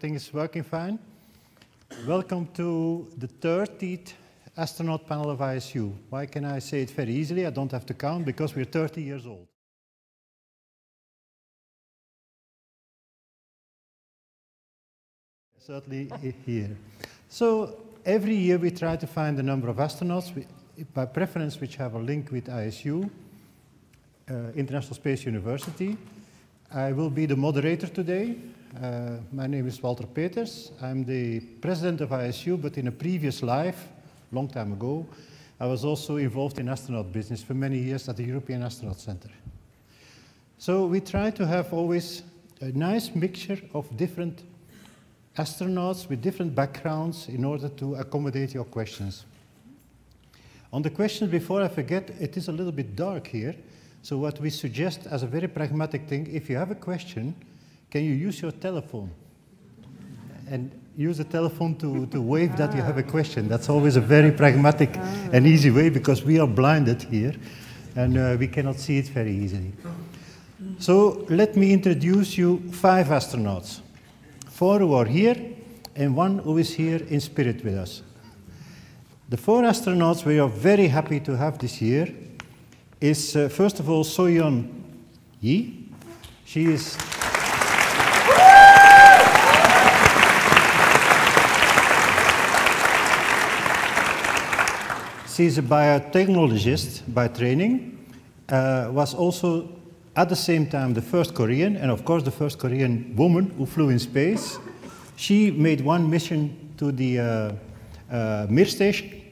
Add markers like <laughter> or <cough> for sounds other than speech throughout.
everything is working fine. Welcome to the 30th astronaut panel of ISU. Why can I say it very easily? I don't have to count because we're 30 years old. Certainly here. So every year we try to find a number of astronauts, by preference which have a link with ISU, uh, International Space University. I will be the moderator today. Uh, my name is Walter Peters. I'm the president of ISU, but in a previous life, long time ago, I was also involved in astronaut business for many years at the European Astronaut Center. So we try to have always a nice mixture of different astronauts with different backgrounds in order to accommodate your questions. On the questions, before I forget, it is a little bit dark here. So what we suggest as a very pragmatic thing, if you have a question, can you use your telephone? And use the telephone to, to wave that you have a question. That's always a very pragmatic and easy way because we are blinded here and uh, we cannot see it very easily. So let me introduce you five astronauts. Four who are here and one who is here in spirit with us. The four astronauts we are very happy to have this year is uh, first of all Soyeon Yi. She is She's a biotechnologist by training, uh, was also at the same time the first Korean, and of course the first Korean woman who flew in space. She made one mission to the uh, uh, Mir station.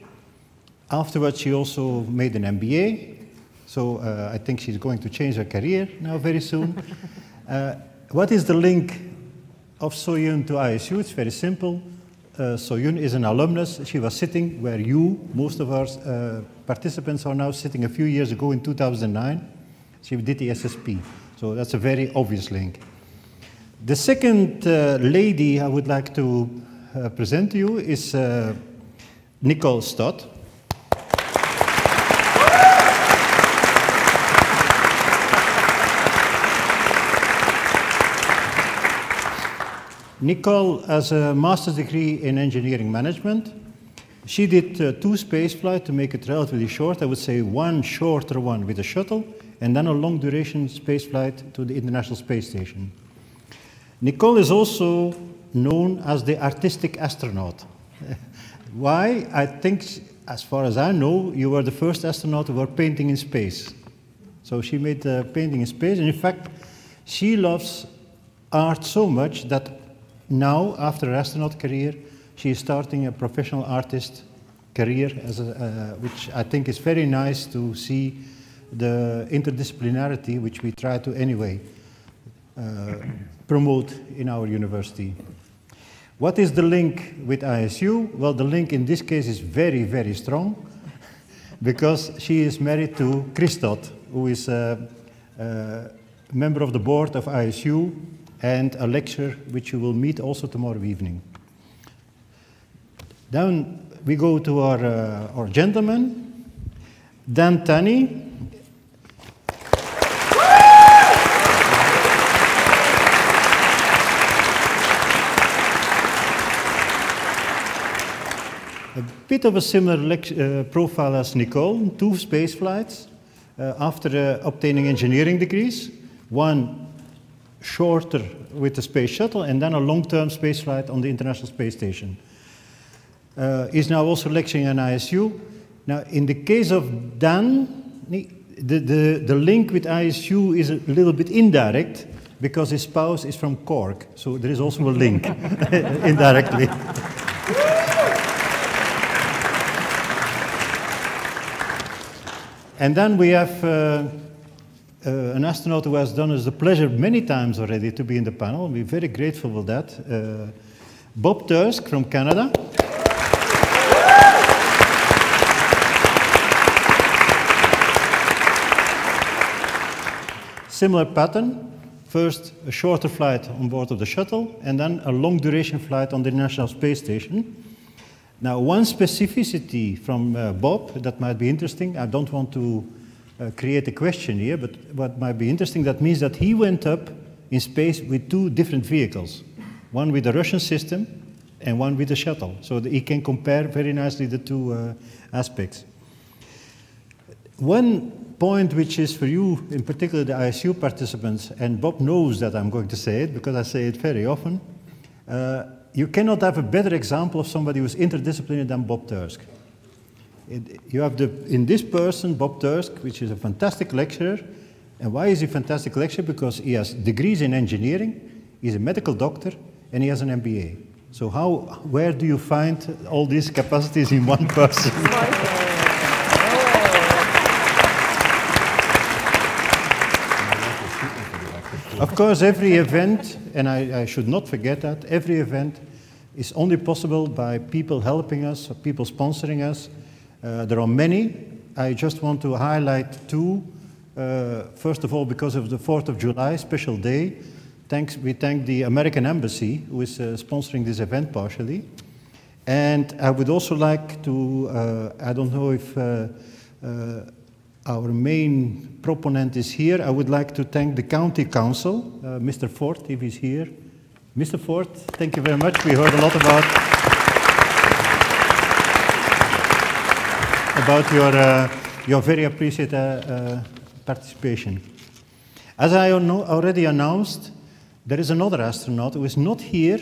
Afterwards, she also made an MBA so uh, I think she's going to change her career now very soon. <laughs> uh, what is the link of Soyeon to ISU? It's very simple. Uh, Soyeon is an alumnus. She was sitting where you, most of our uh, participants, are now sitting a few years ago in 2009. She did the SSP. So that's a very obvious link. The second uh, lady I would like to uh, present to you is Nicole Stott. Nicole has a master's degree in engineering management. She did uh, two space flights to make it relatively short. I would say one shorter one with a shuttle, and then a long duration space flight to the International Space Station. Nicole is also known as the artistic astronaut. <laughs> Why? I think, as far as I know, you were the first astronaut who were painting in space. So she made uh, painting in space, and in fact, she loves art so much that now, after her astronaut career, she is starting a professional artist career, a, uh, which I think is very nice to see the interdisciplinarity which we try to anyway uh, promote in our university. What is the link with ISU? Well, the link in this case is very, very strong because she is married to Christophe, who is a, a member of the board of ISU and a lecture which you will meet also tomorrow evening. Then we go to our, uh, our gentleman, Dan Tani. a bit of a similar uh, profile as Nicole, two space flights uh, after uh, obtaining engineering degrees. One shorter with the space shuttle and then a long-term space flight on the International Space Station. Uh, is now also lecturing at ISU. Now, in the case of Dan, the, the, the link with ISU is a little bit indirect because his spouse is from Cork, so there is also a link <laughs> indirectly. and then we have uh, uh, an astronaut who has done us the pleasure many times already to be in the panel. We're very grateful for that. Uh, Bob Thirsk from Canada. Similar pattern. First, a shorter flight on board of the shuttle, and then a long duration flight on the International Space Station. Now, one specificity from uh, Bob that might be interesting, I don't want to uh, create a question here, but what might be interesting, that means that he went up in space with two different vehicles, one with the Russian system and one with the shuttle. So he can compare very nicely the two uh, aspects. One point which is for you, in particular the ISU participants, and Bob knows that I'm going to say it because I say it very often, uh, you cannot have a better example of somebody who's interdisciplinary than Bob Thirsk. It, you have the, in this person, Bob Thirsk, which is a fantastic lecturer. And why is he a fantastic lecturer? Because he has degrees in engineering, he's a medical doctor, and he has an MBA. So how, where do you find all these capacities in one person? <laughs> of course, every event, and I, I should not forget that, every event is only possible by people helping us, people sponsoring us, uh, there are many. I just want to highlight two. Uh, first of all, because of the 4th of July, special day, thanks, we thank the American Embassy, who is uh, sponsoring this event partially. And I would also like to, uh, I don't know if uh, our main proponent is here, I would like to thank the County Council, Mr. Ford, if he's here. Mr. Ford, thank you very much. We heard a lot about about your, uh, your very appreciated uh, participation. As I already announced, there is another astronaut who is not here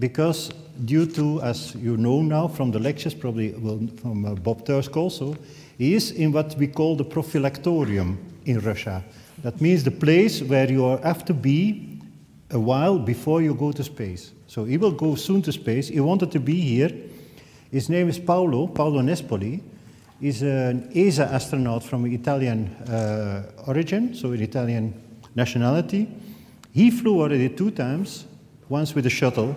because due to, as you know now from the lectures, probably from uh, Bob Thirsk also, he is in what we call the profilactorium in Russia. That means the place where you have to be a while before you go to space. So he will go soon to space. He wanted to be here. His name is Paolo, Paolo Nespoli is an ESA astronaut from Italian uh, origin, so an Italian nationality. He flew already two times, once with the shuttle,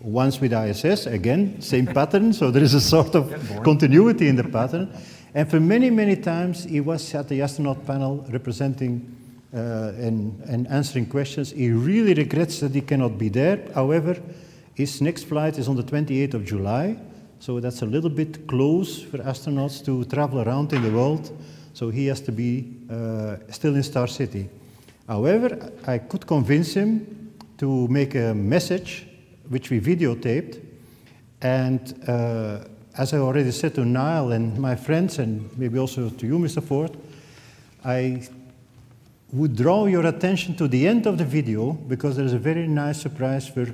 once with ISS, again, same pattern, so there is a sort of continuity in the pattern. And for many, many times, he was at the astronaut panel representing uh, and, and answering questions. He really regrets that he cannot be there. However, his next flight is on the 28th of July, so that's a little bit close for astronauts to travel around in the world. So he has to be uh, still in Star City. However, I could convince him to make a message, which we videotaped. And uh, as I already said to Niall and my friends, and maybe also to you, Mr. Ford, I would draw your attention to the end of the video because there is a very nice surprise for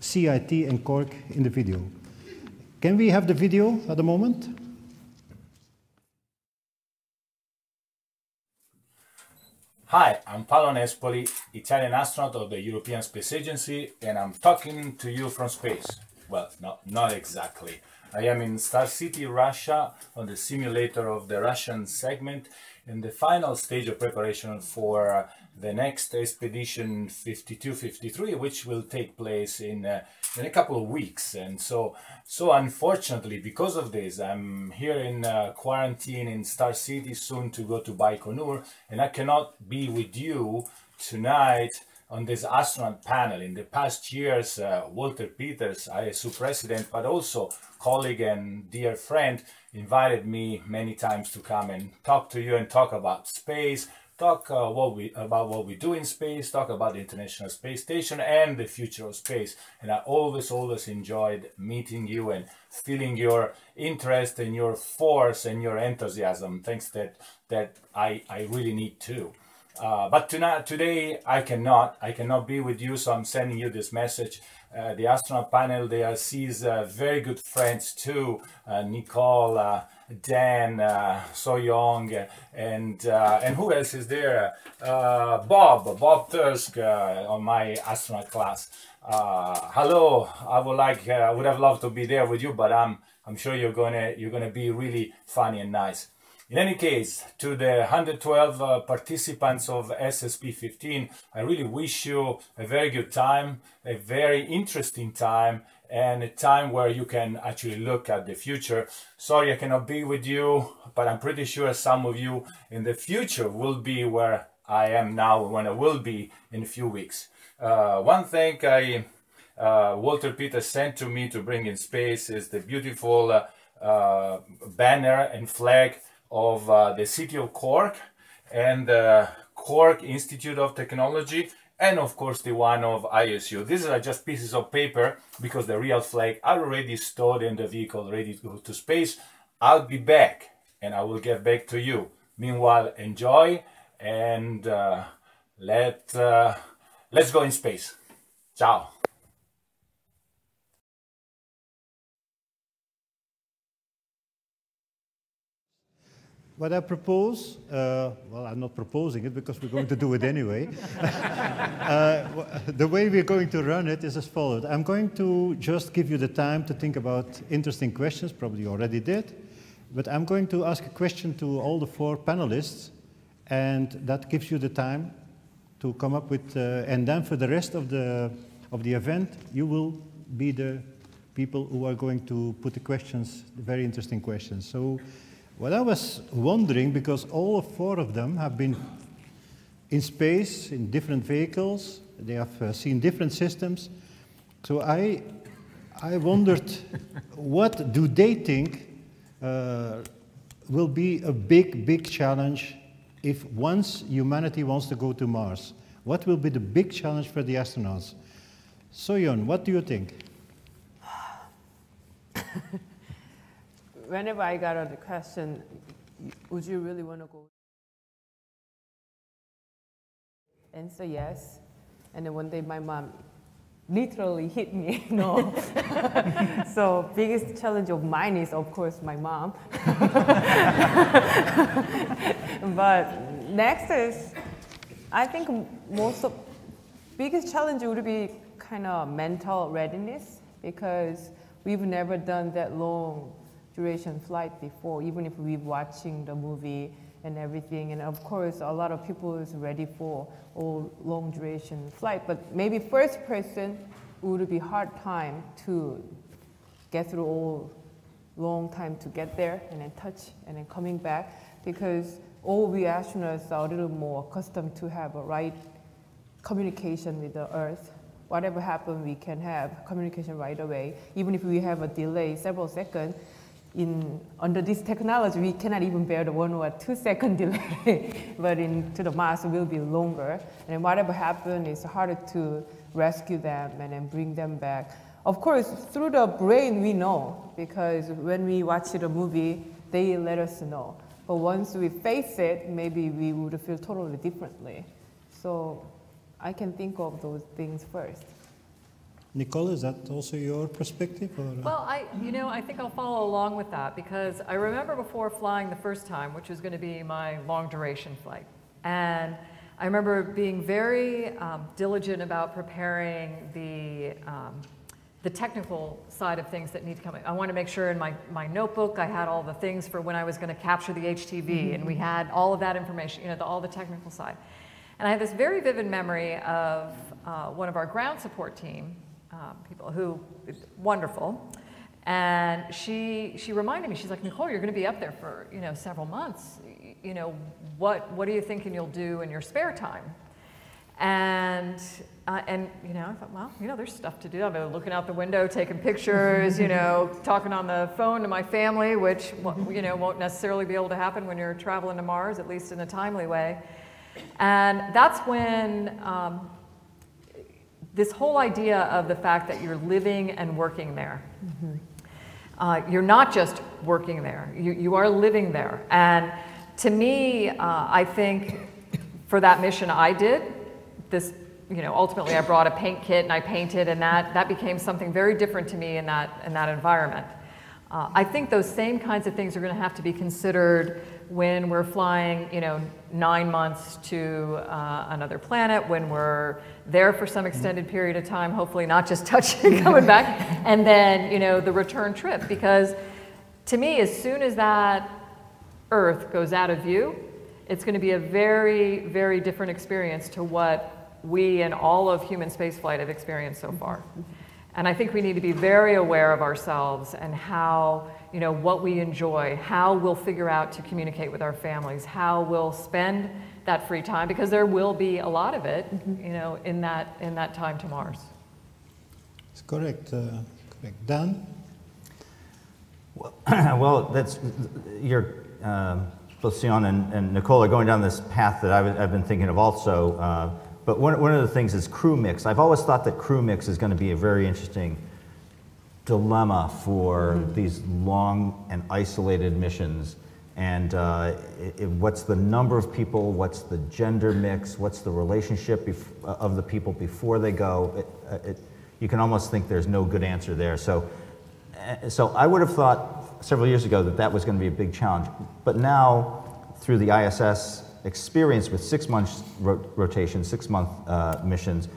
CIT and Cork in the video. Can we have the video at the moment? Hi, I'm Paolo Nespoli, Italian astronaut of the European Space Agency, and I'm talking to you from space. Well, no, not exactly. I am in Star City, Russia, on the simulator of the Russian segment, in the final stage of preparation for the next expedition 52-53 which will take place in uh, in a couple of weeks. And so so unfortunately because of this i'm here in uh, quarantine in star city soon to go to baikonur and i cannot be with you tonight on this astronaut panel. In the past years uh, walter peters isu president but also colleague and dear friend invited me many times to come and talk to you and talk about space talk uh, what we about what we do in space, talk about the International Space Station and the future of space. And I always, always enjoyed meeting you and feeling your interest and your force and your enthusiasm. Things that that I I really need too. Uh, but tonight, today I cannot. I cannot be with you, so I'm sending you this message. Uh, the astronaut panel, they are sees uh, very good friends too. Uh, Nicole, uh, Dan, uh, So Young, and uh, and who else is there? Uh, Bob, Bob Thirsk uh, on my astronaut class. Uh, hello, I would like, uh, I would have loved to be there with you, but I'm I'm sure you're gonna you're gonna be really funny and nice. In any case, to the 112 uh, participants of SSP15, I really wish you a very good time, a very interesting time, and a time where you can actually look at the future. Sorry I cannot be with you, but I'm pretty sure some of you in the future will be where I am now, when I will be in a few weeks. Uh, one thing I, uh, Walter Peters sent to me to bring in space is the beautiful uh, uh banner and flag of uh, the city of Cork and the Cork Institute of Technology and of course the one of ISU. These are just pieces of paper because the real flag are already stored in the vehicle ready to go to space. I'll be back and I will get back to you. Meanwhile, enjoy and uh, let, uh, let's go in space. Ciao. What I propose, uh, well, I'm not proposing it because we're going to do it anyway. <laughs> uh, the way we're going to run it is as follows. I'm going to just give you the time to think about interesting questions, probably you already did, but I'm going to ask a question to all the four panelists, and that gives you the time to come up with, uh, and then for the rest of the, of the event, you will be the people who are going to put the questions, the very interesting questions. So what I was wondering, because all four of them have been in space, in different vehicles, they have uh, seen different systems. So I, I wondered, <laughs> what do they think uh, will be a big, big challenge if once humanity wants to go to Mars? What will be the big challenge for the astronauts? Soyeon, what do you think? <laughs> whenever I got on the question, would you really want to go? Answer yes. And then one day my mom literally hit me, <laughs> no. <laughs> so biggest challenge of mine is of course my mom. <laughs> but next is, I think most of, biggest challenge would be kind of mental readiness because we've never done that long duration flight before, even if we're watching the movie and everything. And of course, a lot of people is ready for all long duration flight, but maybe first person would be hard time to get through all long time to get there and then touch and then coming back because all we astronauts are a little more accustomed to have a right communication with the Earth. Whatever happens, we can have communication right away. Even if we have a delay several seconds, in, under this technology, we cannot even bear the one or two second <laughs> delay, but into the Mars it will be longer. And whatever happens, it's harder to rescue them and then bring them back. Of course, through the brain we know, because when we watch the movie, they let us know. But once we face it, maybe we would feel totally differently. So I can think of those things first. Nicole, is that also your perspective? Or? Uh? Well, I, you know, I think I'll follow along with that because I remember before flying the first time, which was going to be my long duration flight. And I remember being very um, diligent about preparing the, um, the technical side of things that need to come. I want to make sure in my, my notebook I had all the things for when I was going to capture the HTV, mm -hmm. and we had all of that information, you know, the, all the technical side. And I have this very vivid memory of uh, one of our ground support team um, people who, wonderful. And she, she reminded me, she's like, Nicole, you're going to be up there for, you know, several months. You know, what, what are you thinking you'll do in your spare time? And, uh, and, you know, I thought, well, you know, there's stuff to do. I've been looking out the window, taking pictures, you know, <laughs> talking on the phone to my family, which, you know, won't necessarily be able to happen when you're traveling to Mars, at least in a timely way. And that's when um, this whole idea of the fact that you're living and working there. Mm -hmm. uh, you're not just working there, you, you are living there. And to me, uh, I think for that mission I did, this, you know, ultimately I brought a paint kit and I painted and that, that became something very different to me in that, in that environment. Uh, I think those same kinds of things are going to have to be considered when we're flying, you know, nine months to uh, another planet, when we're there for some extended period of time, hopefully not just <laughs> touching coming back, <laughs> and then, you know, the return trip. Because to me, as soon as that Earth goes out of view, it's going to be a very, very different experience to what we and all of human spaceflight have experienced so far. And I think we need to be very aware of ourselves and how you know, what we enjoy, how we'll figure out to communicate with our families, how we'll spend that free time, because there will be a lot of it, mm-hmm. you know, in that, in that time to Mars. It's correct, uh, correct. Dan? Well, <clears throat> well that's, you're, um, both Soyeon and, and Nicole are going down this path that I've, I've been thinking of also. Uh, But one, one of the things is crew mix. I've always thought that crew mix is going to be a very interesting dilemma for Mm-hmm. these long and isolated missions. And uh, it, it- what's the number of people? What's the gender mix? What's the relationship bef- of the people before they go? It, uh, you can almost think there's no good answer there. So, uh, so I would have thought several years ago that that was going to be a big challenge. But now, through the ISS experience with six months ro- rotation, six month uh, missions,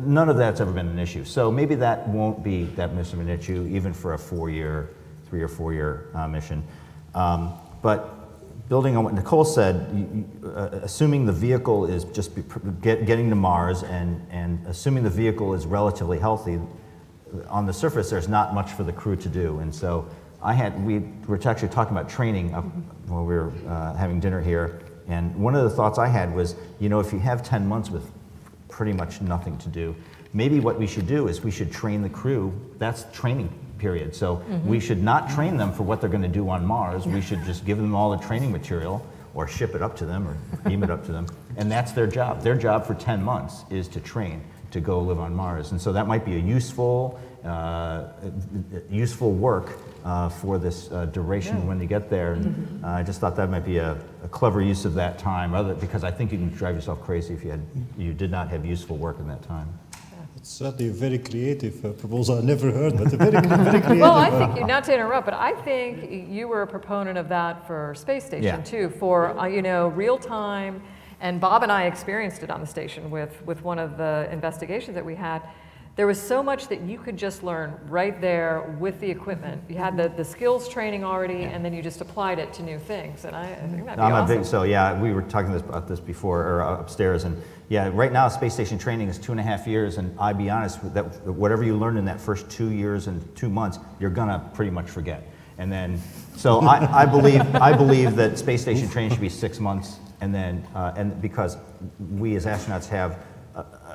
none of that's ever been an issue. So maybe that won't be that much of an issue, even for a four year, three or four year uh, mission. Um, but building on what Nicole said, uh, assuming the vehicle is just get, getting to Mars and, and assuming the vehicle is relatively healthy, on the surface, there's not much for the crew to do. And so I had, we were actually talking about training up when we were uh, having dinner here. And one of the thoughts I had was, you know, if you have 10 months with pretty much nothing to do, maybe what we should do is we should train the crew. That's training period. So we should not train them for what they're going to do on Mars. We should just give them all the training material or ship it up to them or beam it up to them. And that's their job. Their job for 10 months is to train to go live on Mars. And so that might be a useful, uh, useful work uh, for this uh, duration when you get there. And uh, I just thought that might be a, a clever use of that time, other, because I think you can drive yourself crazy if you, had, you did not have useful work in that time. It's certainly a very creative uh, proposal. I never heard, but a very, very <laughs> creative. Well, I uh, think, you- not to interrupt, but I think you were a proponent of that for Space Station Yeah. too, for, uh, you know, real time. And Bob and I experienced it on the station with, with one of the investigations that we had. There was so much that you could just learn right there with the equipment. You had the, the skills training already, and then you just applied it to new things. And I, I think that'd be I'm a awesome. big, so yeah, we were talking this, about this before, or upstairs, and yeah, right now, space station training is two and a half years, and I'd be honest, that whatever you learned in that first two years and two months, you're gonna pretty much forget. And then, so I, I believe, I believe that space station training should be six months, and then, uh, and because we as astronauts have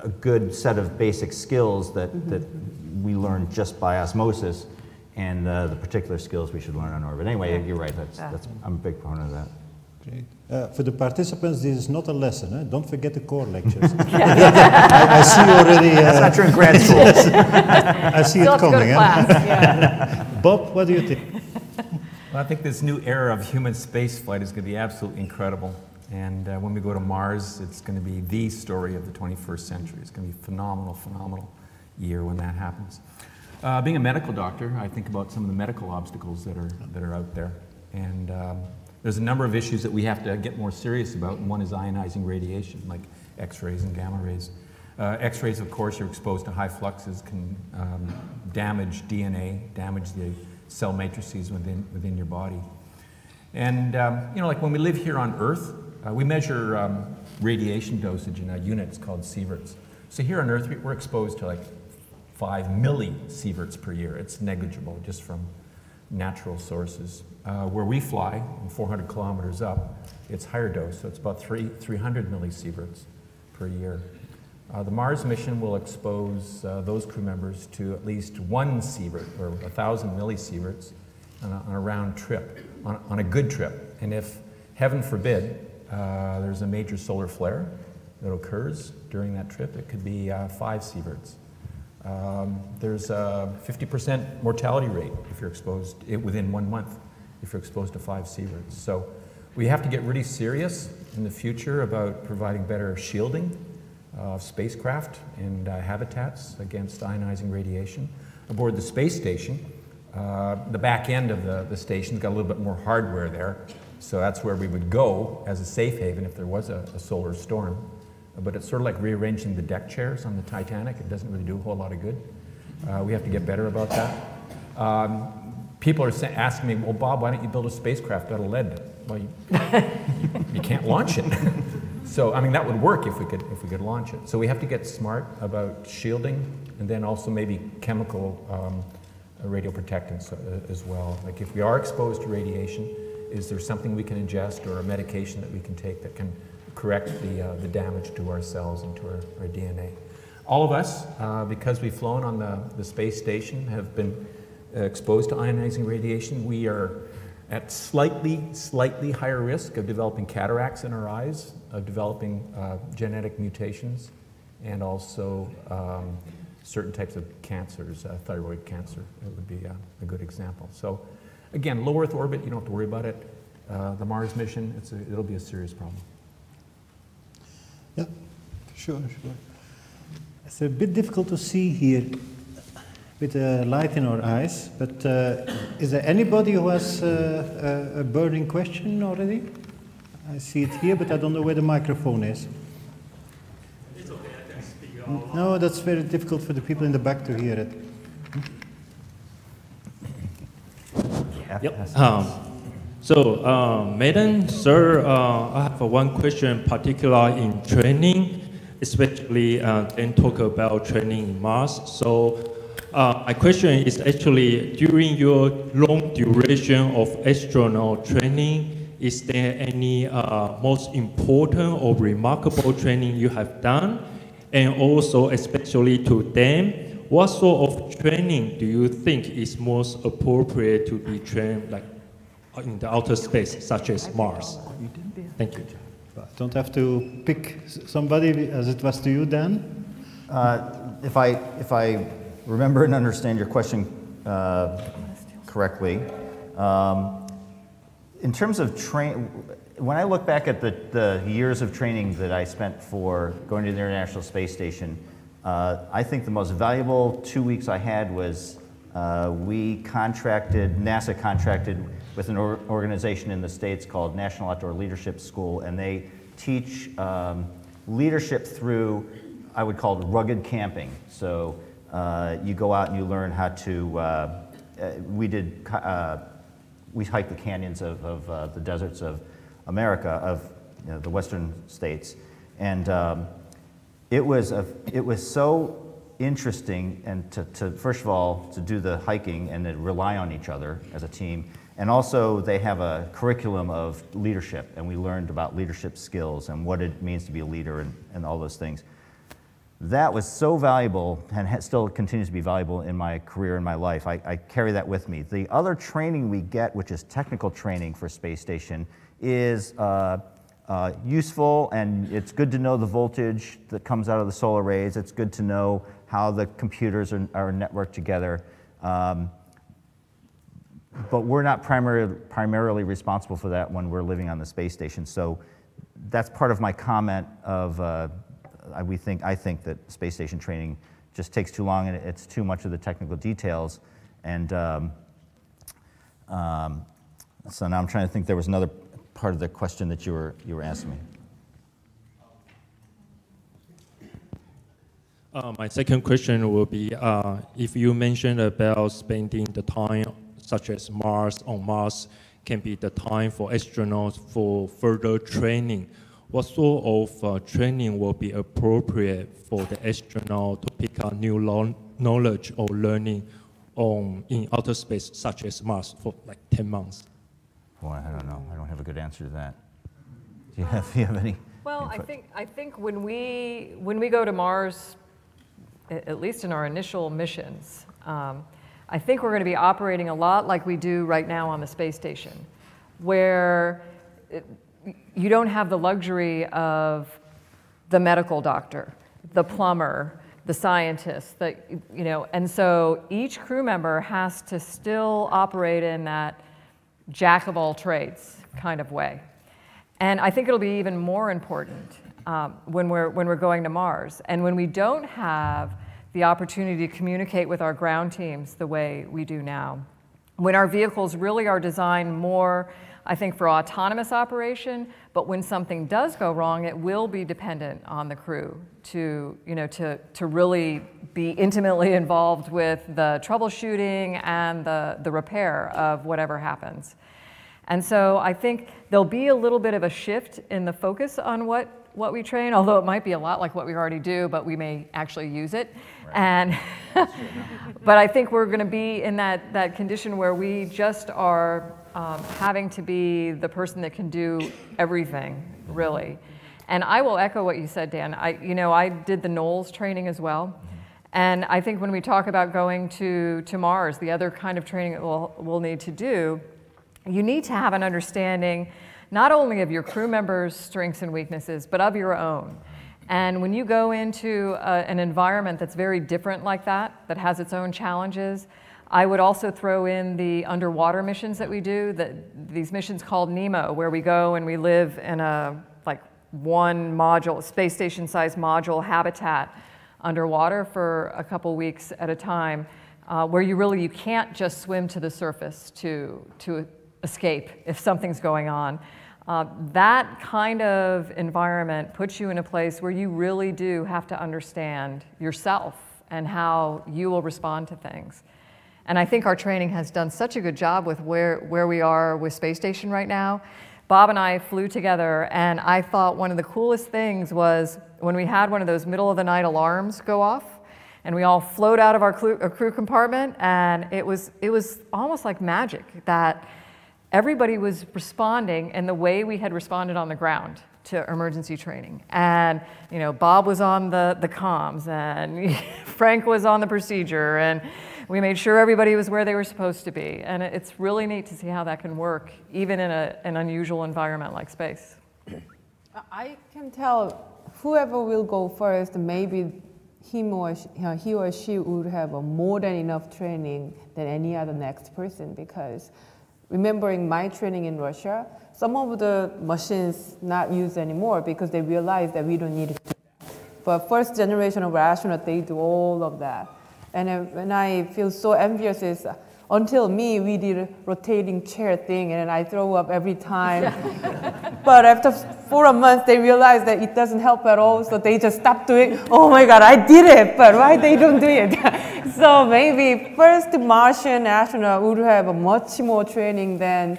a, a good set of basic skills that, that we learn just by osmosis, and uh, the particular skills we should learn on orbit. Anyway, you're right, that's, that's, I'm a big proponent of that. Great. Uh, for the participants, this is not a lesson. Eh? Don't forget the core lectures. <laughs> <laughs> I, I see already. That's Uh, not true in grad school. <laughs> I see Still it have to go coming. to eh? yeah. Bob, what do you think? Well, I think this new era of human space flight is going to be absolutely incredible. And uh, when we go to Mars, it's going to be the story of the 21st century. It's going to be a phenomenal, phenomenal year when that happens. Uh, being a medical doctor, I think about some of the medical obstacles that are, that are out there. And um, there's a number of issues that we have to get more serious about, and one is ionizing radiation, like X-rays and gamma rays. Uh, X-rays, of course, are exposed to high fluxes, can um, damage DNA, damage the cell matrices within, within your body. And, um, you know, like when we live here on Earth, uh, we measure um, radiation dosage in a unit it's called sieverts. So here on Earth, we- we're exposed to like 5 millisieverts per year. It's negligible just from natural sources. Uh, where we fly, 400 kilometers up, it's higher dose, so it's about three, 300 millisieverts per year. Uh, the Mars mission will expose uh, those crew members to at least one sievert, or 1,000 millisieverts, on a, on a round trip, on, on a good trip. And if, heaven forbid, uh, there's a major solar flare that occurs during that trip, it could be uh, five sieverts. Um, there's a 50% mortality rate if you're exposed i within one month if you're exposed to five sieverts. So we have to get really serious in the future about providing better shielding of spacecraft and uh, habitats against ionizing radiation. Aboard the space station, uh, the back end of the, the station's got a little bit more hardware there, so that's where we would go as a safe haven if there was a, a solar storm. But it's sort of like rearranging the deck chairs on the Titanic. It doesn't really do a whole lot of good. Uh, we have to get better about that. Um, people are asking me, well, Bob, why don't you build a spacecraft out of lead? Well, you, <laughs> you can't launch it. <laughs> so, I mean, that would work if we, could, if we could launch it. So we have to get smart about shielding and then also maybe chemical um, uh, radioprotectants uh, as well. Like if we are exposed to radiation, is there something we can ingest or a medication that we can take that can correct the, uh, the damage to our cells and to our, our DNA? All of us, uh, because we've flown on the, the space station, have been uh, exposed to ionizing radiation. We are at slightly, slightly higher risk of developing cataracts in our eyes, of developing uh, genetic mutations and also um, certain types of cancers, uh, thyroid cancer, it would be a, a, good example. So again, low Earth orbit, you don't have to worry about it. Uh, the Mars mission, a, it'll be a serious problem. Yeah, sure, sure. It's a bit difficult to see here with the light in our eyes, but uh, is there anybody who has uh, a, a burning question already? I see it here, but I don't know where the microphone is. It's okay, I can speak No, that's very difficult for the people in the back to hear it. Yep. Um, so, uh, Madam, sir, uh, I have one question particular in training, especially uh, talk about training in Mars. So, uh, my question is actually during your long duration of astronaut training, is there any uh, most important or remarkable training you have done? And also, especially to them, what sort of training do you think is most appropriate to be trained like in the outer space, such as Mars? Thank you. I don't have to pick somebody as it was to you, Dan. Uh, if I if I remember and understand your question uh, correctly. Um, in terms of train, when I look back at the, the years of training that I spent for going to the International Space Station, uh, I think the most valuable two weeks I had was uh, we contracted, NASA contracted with an or organization in the States called National Outdoor Leadership School, and they teach um, leadership through, I would call it rugged camping. So uh, you go out and you learn how to, uh, uh we did, uh, we hiked the canyons of, of the deserts of America, of you know, the western states. And um, it, was a, it was so interesting and to, to, first of all, to do the hiking and to rely on each other as a team. And also, they have a curriculum of leadership, and we learned about leadership skills and what it means to be a leader and, and all those things that was so valuable and still continues to be valuable in my career and my life. I, I, carry that with me. The other training we get, which is technical training for space station, is uh, uh, useful and it's good to know the voltage that comes out of the solar arrays. It's good to know how the computers are, are networked together. Um, but we're not primary, primarily responsible for that when we're living on the space station. So that's part of my comment of uh, I, we think, I think that space station training just takes too long and it's too much of the technical details. And um, um, so now I'm trying to think there was another part of the question that you were, you were asking me. Uh, my second question will be uh, if you mentioned about spending the time such as Mars on Mars can be the time for astronauts for further training what sort of uh, training will be appropriate for the astronaut to pick up new knowledge or learning on in outer space, such as Mars, for like 10 months? Boy, I don't know. I don't have a good answer to that. Do you have, do you have any? Well, I think, I think when, we, when we go to Mars, at least in our initial missions, um, I think we're going to be operating a lot like we do right now on the space station, where it, you don't have the luxury of the medical doctor, the plumber, the scientist, the, you know, and so each crew member has to still operate in that jack of all trades kind of way. And I think it'll be even more important um, when, we're, when we're going to Mars. And when we don't have the opportunity to communicate with our ground teams the way we do now, when our vehicles really are designed more I think, for autonomous operation, but when something does go wrong, it will be dependent on the crew to, you know, to, to really be intimately involved with the troubleshooting and the, the repair of whatever happens. And so I think there'll be a little bit of a shift in the focus on what, what we train, although it might be a lot like what we already do, but we may actually use it. And <laughs> but I think we're going to be in that, that condition where we just are um, having to be the person that can do everything, really. And I will echo what you said, Dan. I, you know, I did the NOLS training as well. And I think when we talk about going to, to Mars, the other kind of training that we'll, we'll need to do, you need to have an understanding not only of your crew members' strengths and weaknesses, but of your own. And when you go into uh, an environment that's very different like that, that has its own challenges, I would also throw in the underwater missions that we do, that, these missions called NEEMO, where we go and we live in a like one module, space station sized module habitat underwater for a couple weeks at a time, uh, where you really you can't just swim to the surface to, to escape if something's going on. Uh, that kind of environment puts you in a place where you really do have to understand yourself and how you will respond to things. And I think our training has done such a good job with where, where we are with Space Station right now. Bob and I flew together, and I thought one of the coolest things was when we had one of those middle of the night alarms go off, and we all flowed out of our crew, our crew compartment, and it was, it was almost like magic that everybody was responding in the way we had responded on the ground to emergency training. And, you know, Bob was on the, the comms, and <laughs> Frank was on the procedure, and we made sure everybody was where they were supposed to be. And it's really neat to see how that can work, even in a, an unusual environment like space. I can tell whoever will go first, maybe him or she, uh, he or she would have more than enough training than any other next person because remembering my training in Russia, some of the machines not used anymore because they realized that we don't need it. But first generation of astronauts, they do all of that. And, uh, and I feel so envious is uh, until me, we did a rotating chair thing and I throw up every time. <laughs> but after four months, they realized that it doesn't help at all, so they just stopped doing, oh my God, I did it, but why they don't do it? <laughs> so maybe first Martian astronaut would have much more training than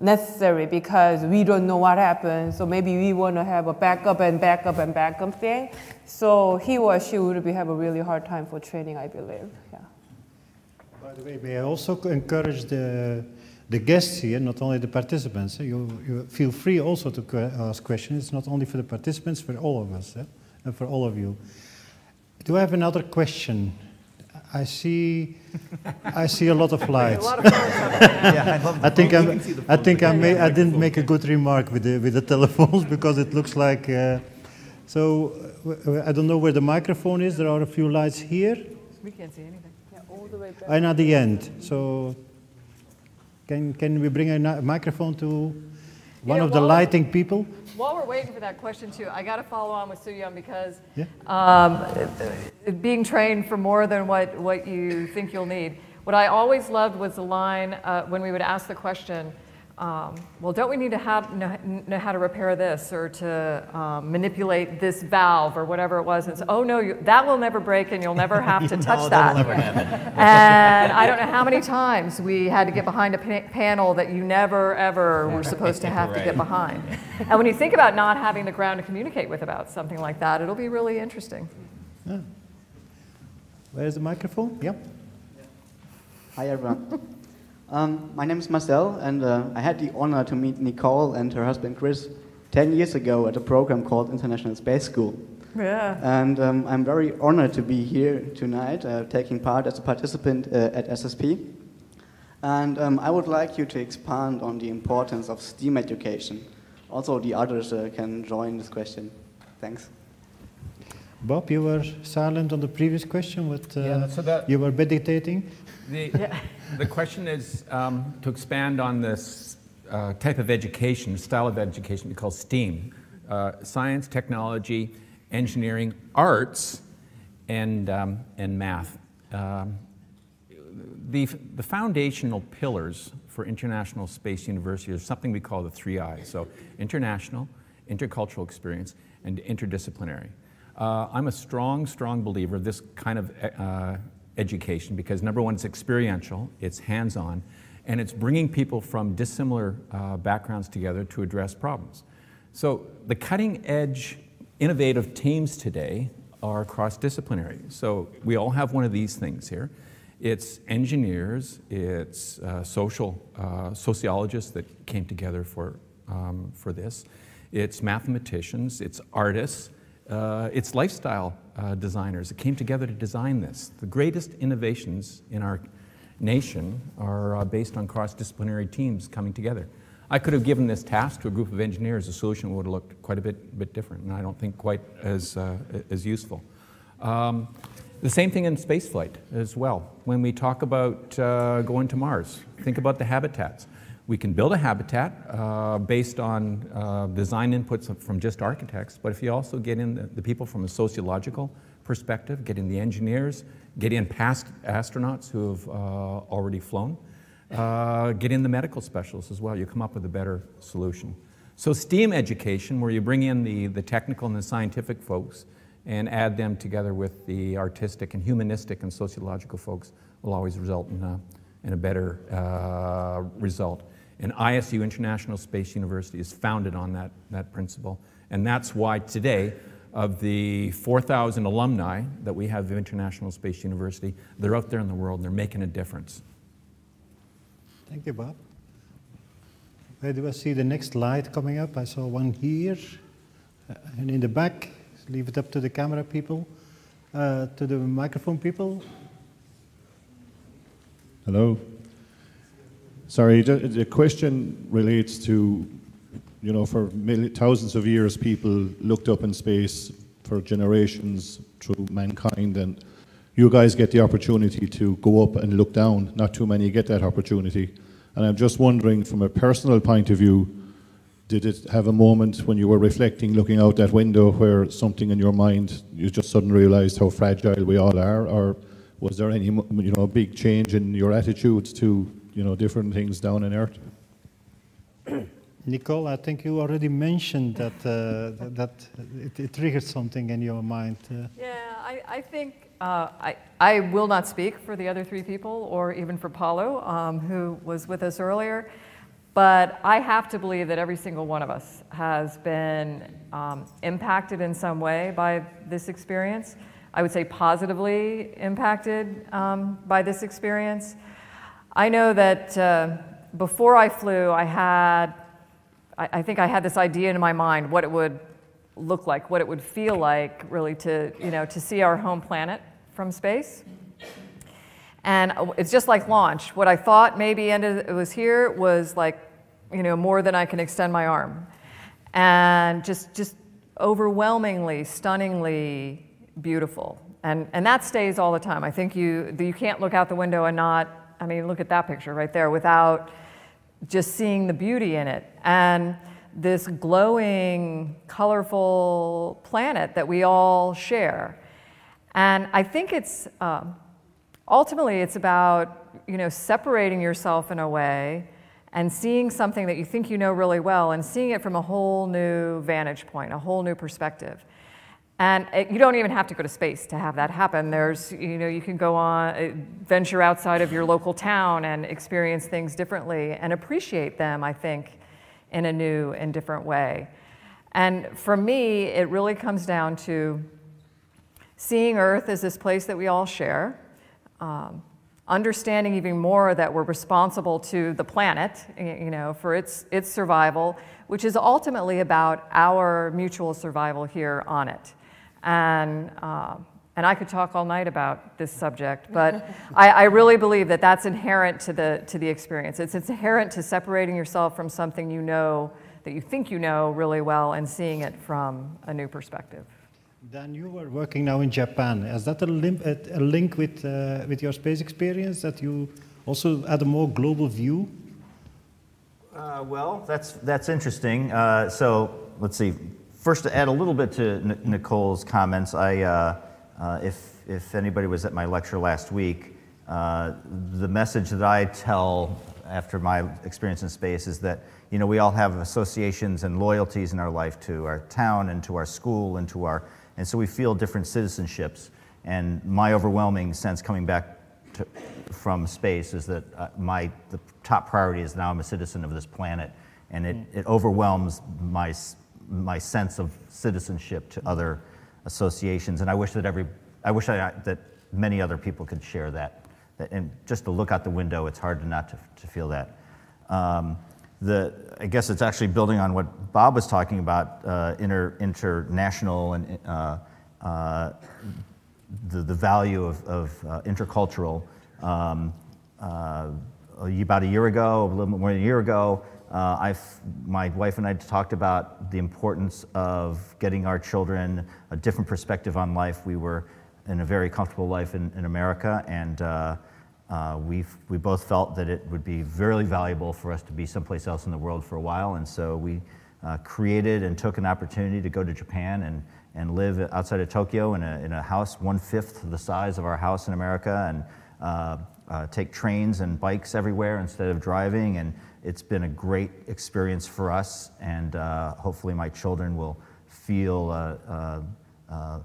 necessary because we don't know what happens. So maybe we want to have a backup and backup and backup thing. So he or she would be have a really hard time for training, I believe. Yeah. By the way, may I also encourage the the guests here, not only the participants. You, you feel free also to ask questions. It's not only for the participants, for all of us, eh? and for all of you. Do I have another question? I see, I see a lot of <laughs> lights. lot of yeah, I, I think I'm, I think I, may, I didn't make a good remark with the with the <laughs> telephones because it looks like. Uh, so uh, I don't know where the microphone is. There are a few lights here. We can't see anything. Yeah, all the way back. And at the end. So can can we bring a microphone to one of the lighting people? While we're waiting for that question too, I got to follow on with Soyeon because yeah. um, being trained for more than what, what you think you'll need. What I always loved was the line uh, when we would ask the question, um, well, don't we need to have, know, know, how to repair this or to um, manipulate this valve or whatever it was? And so, oh no, you, that will never break and you'll never have to <laughs> touch that. <laughs> and I don't know how many times we had to get behind a pa panel that you never ever were supposed to have right. to get behind. <laughs> and when you think about not having the ground to communicate with about something like that, it'll be really interesting. Yeah. Where's the microphone? Yep. Hi everyone. Um, my name is Marcel, and uh, I had the honor to meet Nicole and her husband Chris 10 years ago at a program called International Space School. Yeah. And um, I'm very honored to be here tonight, uh, taking part as a participant uh, at SSP. And um, I would like you to expand on the importance of STEAM education. Also, the others uh, can join this question. Thanks. Bob, you were silent on the previous question. What uh, yeah, so that, you were meditating. The, yeah. the question is um, to expand on this uh, type of education, style of education we call STEAM uh, science, technology, engineering, arts, and, um, and math. Um, the, the foundational pillars for International Space University are something we call the three I's. So, international, intercultural experience, and interdisciplinary. Uh, I'm a strong, strong believer of this kind of uh, education because number one, it's experiential, it's hands on, and it's bringing people from dissimilar uh, backgrounds together to address problems. So the cutting edge, innovative teams today are cross disciplinary. So we all have one of these things here. It's engineers, it's uh, social uh, sociologists that came together for, um, for this, it's mathematicians, it's artists, uh, it's lifestyle uh, designers that came together to design this. The greatest innovations in our nation are uh, based on cross-disciplinary teams coming together. I could have given this task to a group of engineers, the solution would have looked quite a bit, bit different, and I don't think quite as, uh, as useful. Um, the same thing in spaceflight as well. When we talk about uh, going to Mars, think about the habitats. We can build a habitat uh, based on uh, design inputs from just architects, but if you also get in the, the people from a sociological perspective, get in the engineers, get in past astronauts who have uh, already flown, uh, get in the medical specialists as well. You come up with a better solution. So STEAM education, where you bring in the, the technical and the scientific folks and add them together with the artistic and humanistic and sociological folks, will always result in a, in a better uh, result. And ISU, International Space University, is founded on that, that principle. And that's why today, of the 4,000 alumni that we have of International Space University, they're out there in the world and they're making a difference. Thank you, Bob. Where do I see the next light coming up? I saw one here. Uh, and in the back, leave it up to the camera people, uh, to the microphone people. Hello. Sorry, the question relates to, you know, for thousands of years, people looked up in space for generations through mankind, and you guys get the opportunity to go up and look down. Not too many get that opportunity. And I'm just wondering, from a personal point of view, did it have a moment when you were reflecting, looking out that window, where something in your mind, you just suddenly realized how fragile we all are? Or was there any, you know, big change in your attitudes to, you know, different things down in Earth? <clears throat> Nicole, I think you already mentioned that, uh, <laughs> that it, it, triggered something in your mind. Uh. Yeah, I, I think uh, I, I will not speak for the other three people or even for Paulo, um, who was with us earlier, but I have to believe that every single one of us has been um, impacted in some way by this experience. I would say positively impacted um, by this experience. I know that uh, before I flew, I had, I, I think I had this idea in my mind what it would look like, what it would feel like, really, to, you know, to see our home planet from space. And it's just like launch. What I thought maybe ended, it was here was like, you know, more than I can extend my arm. And just, just overwhelmingly, stunningly beautiful. And, and that stays all the time. I think you, you can't look out the window and not, I mean, look at that picture right there without just seeing the beauty in it. And this glowing, colorful planet that we all share. And I think it's um, ultimately it's about you know separating yourself in a way and seeing something that you think you know really well and seeing it from a whole new vantage point, a whole new perspective. And it, you don't even have to go to space to have that happen. There's, you know, you can go on, uh, venture outside of your local town and experience things differently and appreciate them, I think, in a new and different way. And for me, it really comes down to seeing Earth as this place that we all share, um, understanding even more that we're responsible to the planet, you know, for its, its survival, which is ultimately about our mutual survival here on it. And, uh, and I could talk all night about this subject, but <laughs> I, I, really believe that that's inherent to the, to the experience. It's, it's inherent to separating yourself from something you know, that you think you know really well, and seeing it from a new perspective. Dan, you were working now in Japan. Is that a, lim- a link with, uh, with your space experience that you also had a more global view? Uh, well, that's, that's interesting. Uh, so let's see. First, to add a little bit to N- Nicole's comments, I, uh, uh, if, if anybody was at my lecture last week, uh, the message that I tell after my experience in space is that you know we all have associations and loyalties in our life to our town and to our school and to our and so we feel different citizenships. And my overwhelming sense coming back to, from space is that uh, my the top priority is now I'm a citizen of this planet, and it, it overwhelms my my sense of citizenship to other associations. And I wish that every I wish I, that many other people could share that. And just to look out the window, it's hard to not to, to feel that. Um, the, I guess it's actually building on what Bob was talking about, uh, inter, international and uh, uh, the, the value of, of uh, intercultural. Um, uh, about a year ago, a little bit more than a year ago, Uh, I've, my wife and I talked about the importance of getting our children a different perspective on life. We were in a very comfortable life in, in America, and uh, uh, we've, we both felt that it would be very valuable for us to be someplace else in the world for a while, and so we uh, created and took an opportunity to go to Japan and, and live outside of Tokyo in a, in a house one fifth the size of our house in America, and uh, uh, take trains and bikes everywhere instead of driving. And it's been a great experience for us, and uh, hopefully, my children will feel uh, uh,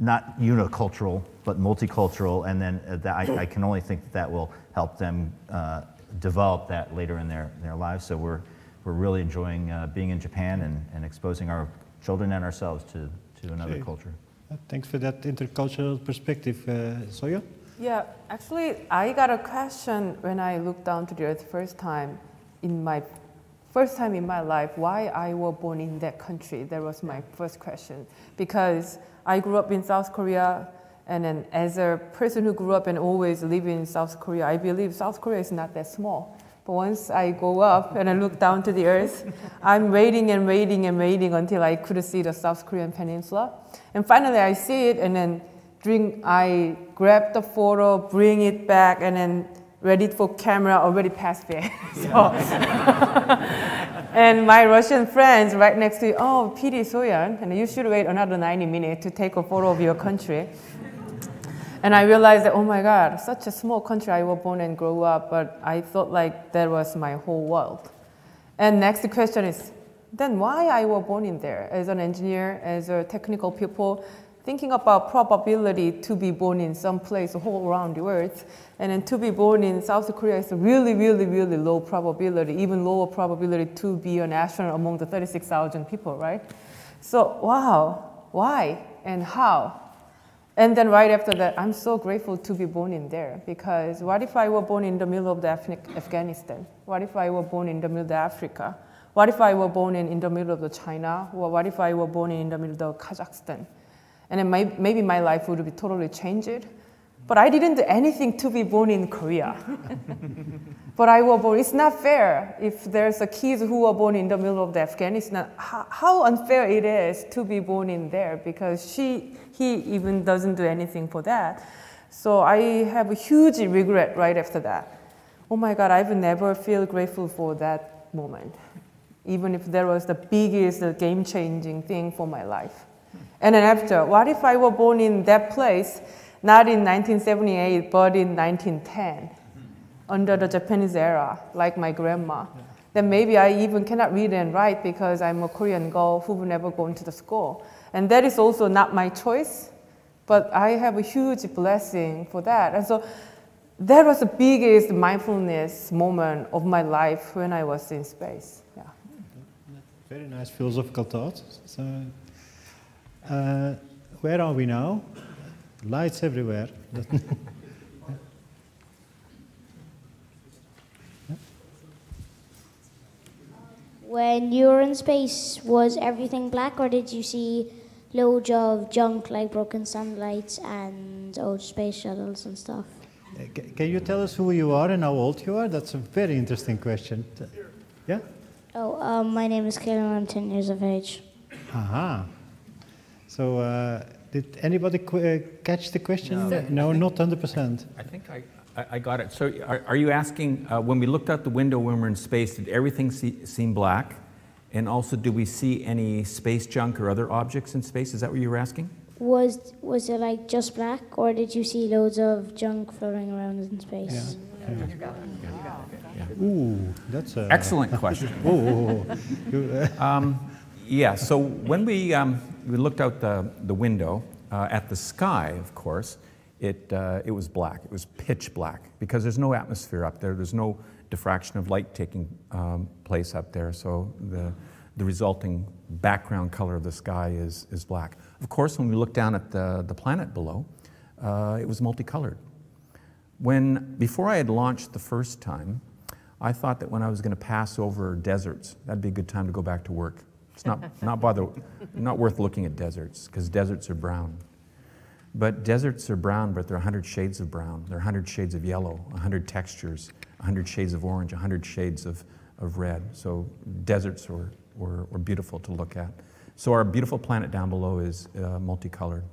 not unicultural, but multicultural, and then uh, that I, I, can only think that that will help them uh, develop that later in their, their lives. So we're, we're really enjoying uh, being in Japan and, and exposing our children and ourselves to, to another culture. Uh, thanks for that intercultural perspective, uh, Soyeon. Yeah, actually, I got a question when I looked down to the earth first time in my first time in my life why I was born in that country. That was my first question because I grew up in South Korea, and then as a person who grew up and always lived in South Korea, I believe South Korea is not that small. But once I go up and I look down to the earth, <laughs> I'm waiting and waiting and waiting until I could see the South Korean peninsula. And finally I see it and then drink, I grab the photo, bring it back, and then ready for camera already passed there. <laughs> so, and my Russian friends right next to you, oh, PD Soyeon, and you should wait another 90 minutes to take a photo of your country. And I realized that, oh my God, such a small country I was born and grew up, but I thought like that was my whole world. And next question is, then why I was born in there as an engineer, as a technical people, thinking about probability to be born in some place all around the earth. And then to be born in South Korea is a really, really, really low probability, even lower probability to be an astronaut among the 36,000 people, right? So, wow, why and how? And then right after that, I'm so grateful to be born in there because what if I were born in the middle of the Afghanistan? What if I were born in the middle of Africa? What if I were born in, in the middle of the China? Or what if I were born in the middle of Kazakhstan? And then my, maybe my life would be totally changed. But I didn't do anything to be born in Korea. <laughs> but I was born, it's not fair if there's a kids who were born in the middle of the Afghanistan, how, how unfair it is to be born in there because she, he even doesn't do anything for that. So I have a huge regret right after that. Oh my God, I've never feel grateful for that moment, even if there was the biggest game-changing thing for my life. And then after, what if I were born in that place, not in 1978, but in 1910, under the Japanese era, like my grandma? Then maybe I even cannot read and write because I'm a Korean girl who've never gone to the school. And that is also not my choice, but I have a huge blessing for that. And so that was the biggest mindfulness moment of my life when I was in space. Yeah. Very nice philosophical thought. So uh, where are we now? Lights everywhere. <laughs> when you were in space, was everything black or did you see loads of junk like broken satellites and old space shuttles and stuff? Uh, can you tell us who you are and how old you are? That's a very interesting question. Yeah? Oh, um, my name is Kaylin. I'm 10 years of age. Aha. So, uh, did anybody uh, catch the question? No, no not 100%. I think I, I got it. So, are, are you asking uh, when we looked out the window when we're in space, did everything see, seem black? And also, do we see any space junk or other objects in space? Is that what you were asking? Was was it like just black, or did you see loads of junk floating around in space? Yeah. yeah. You got it. You got it. Yeah. Ooh, that's a excellent question. <laughs> oh, um, yeah. So when we um, we looked out the, the window uh, at the sky, of course, it, uh, it was black. It was pitch black because there's no atmosphere up there. There's no diffraction of light taking um, place up there. So the, the resulting background color of the sky is, is black. Of course, when we look down at the, the planet below, uh, it was multicolored. When, before I had launched the first time, I thought that when I was going to pass over deserts, that'd be a good time to go back to work. It's not, not, bother, not worth looking at deserts because deserts are brown. But deserts are brown, but they're 100 shades of brown. They're 100 shades of yellow, 100 textures, 100 shades of orange, 100 shades of, of red. So deserts were, were beautiful to look at. So our beautiful planet down below is uh, multicolored.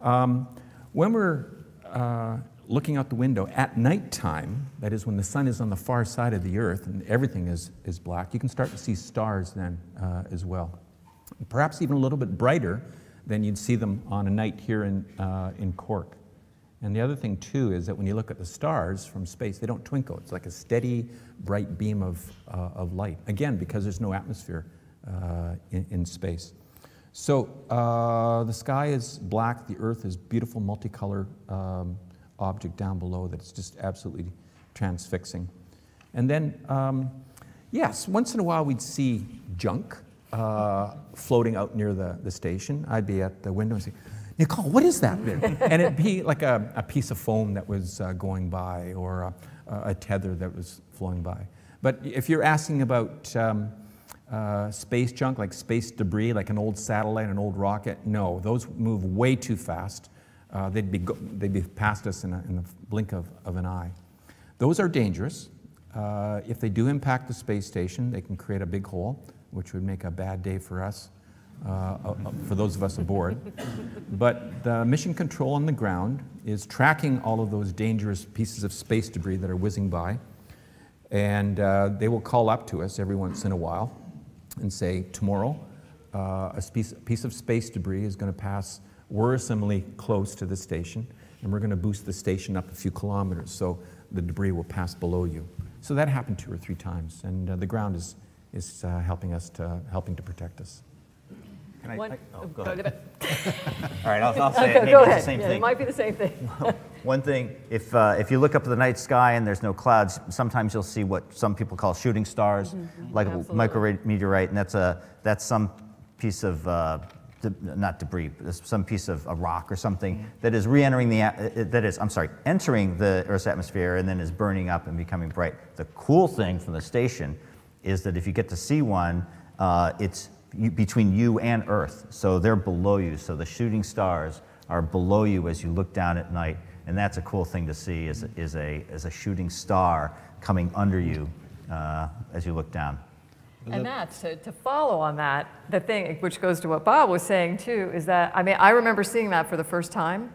Um, when we're uh, looking out the window at nighttime, that is when the sun is on the far side of the earth and everything is, is black, you can start to see stars then uh, as well. Perhaps even a little bit brighter than you'd see them on a night here in, uh, in Cork. And the other thing, too, is that when you look at the stars from space, they don't twinkle. It's like a steady, bright beam of, uh, of light. Again, because there's no atmosphere uh, in, in, space. So uh, the sky is black, the earth is beautiful, multicolored um, object down below that's just absolutely transfixing. And then, um, yes, once in a while we'd see junk uh, floating out near the, the station. I'd be at the window and say, Nicole, what is that? <laughs> and it'd be like a, a piece of foam that was uh, going by or a, a, tether that was flowing by. But if you're asking about um, uh, space junk, like space debris, like an old satellite, an old rocket, no, those move way too fast. Uh, they'd, be they'd be past us in, a, in the blink of, of an eye. Those are dangerous. Uh, if they do impact the space station, they can create a big hole, which would make a bad day for us. Uh, uh, for those of us aboard. <laughs> But the mission control on the ground is tracking all of those dangerous pieces of space debris that are whizzing by. And uh, they will call up to us every once in a while and say, tomorrow, uh, a piece, piece of space debris is going to pass worrisomely close to the station, and we're going to boost the station up a few kilometers so the debris will pass below you. So that happened two or three times, and uh, the ground is, is uh, helping us to, helping to protect us. Can I, One, I, oh, go go ahead. <laughs> All right, I'll, I'll say Okay, it. Maybe it's the same Yeah, thing. It might be the same thing. <laughs> One thing, if, uh, if you look up at the night sky and there's no clouds, sometimes you'll see what some people call shooting stars, like Absolutely. a micrometeorite, and that's, a, that's some piece of, uh, de- not debris, some piece of a rock or something that is re-entering the, that is, I'm sorry, entering the Earth's atmosphere and then is burning up and becoming bright. The cool thing from the station is that if you get to see one, uh, it's you, between you and Earth, so they're below you. So the shooting stars are below you as you look down at night, and that's a cool thing to see. Is, is a is a shooting star coming under you uh, as you look down. And that's to, to follow on that, the thing, which goes to what Bob was saying too, is that, I mean, I remember seeing that for the first time,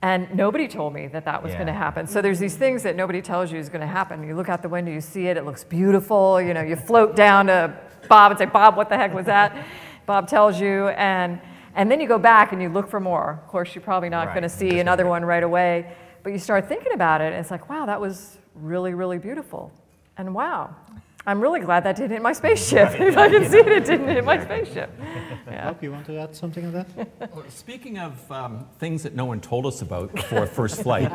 and nobody told me that that was going to happen. So there's these things that nobody tells you is going to happen. You look out the window, you see it, it looks beautiful. You know, you float down to Bob and say, Bob, what the heck was that? <laughs> Bob tells you, and and then you go back and you look for more. Of course, you're probably not Right, going to see another one right away, but you start thinking about it, and it's like, wow, that was really, really beautiful, and wow. I'm really glad that didn't hit my spaceship. <laughs> if I can see it, it didn't hit my spaceship. <laughs> Yeah. Bob, you want to add something to that? <laughs> Well, speaking of um, things that no one told us about before first flight,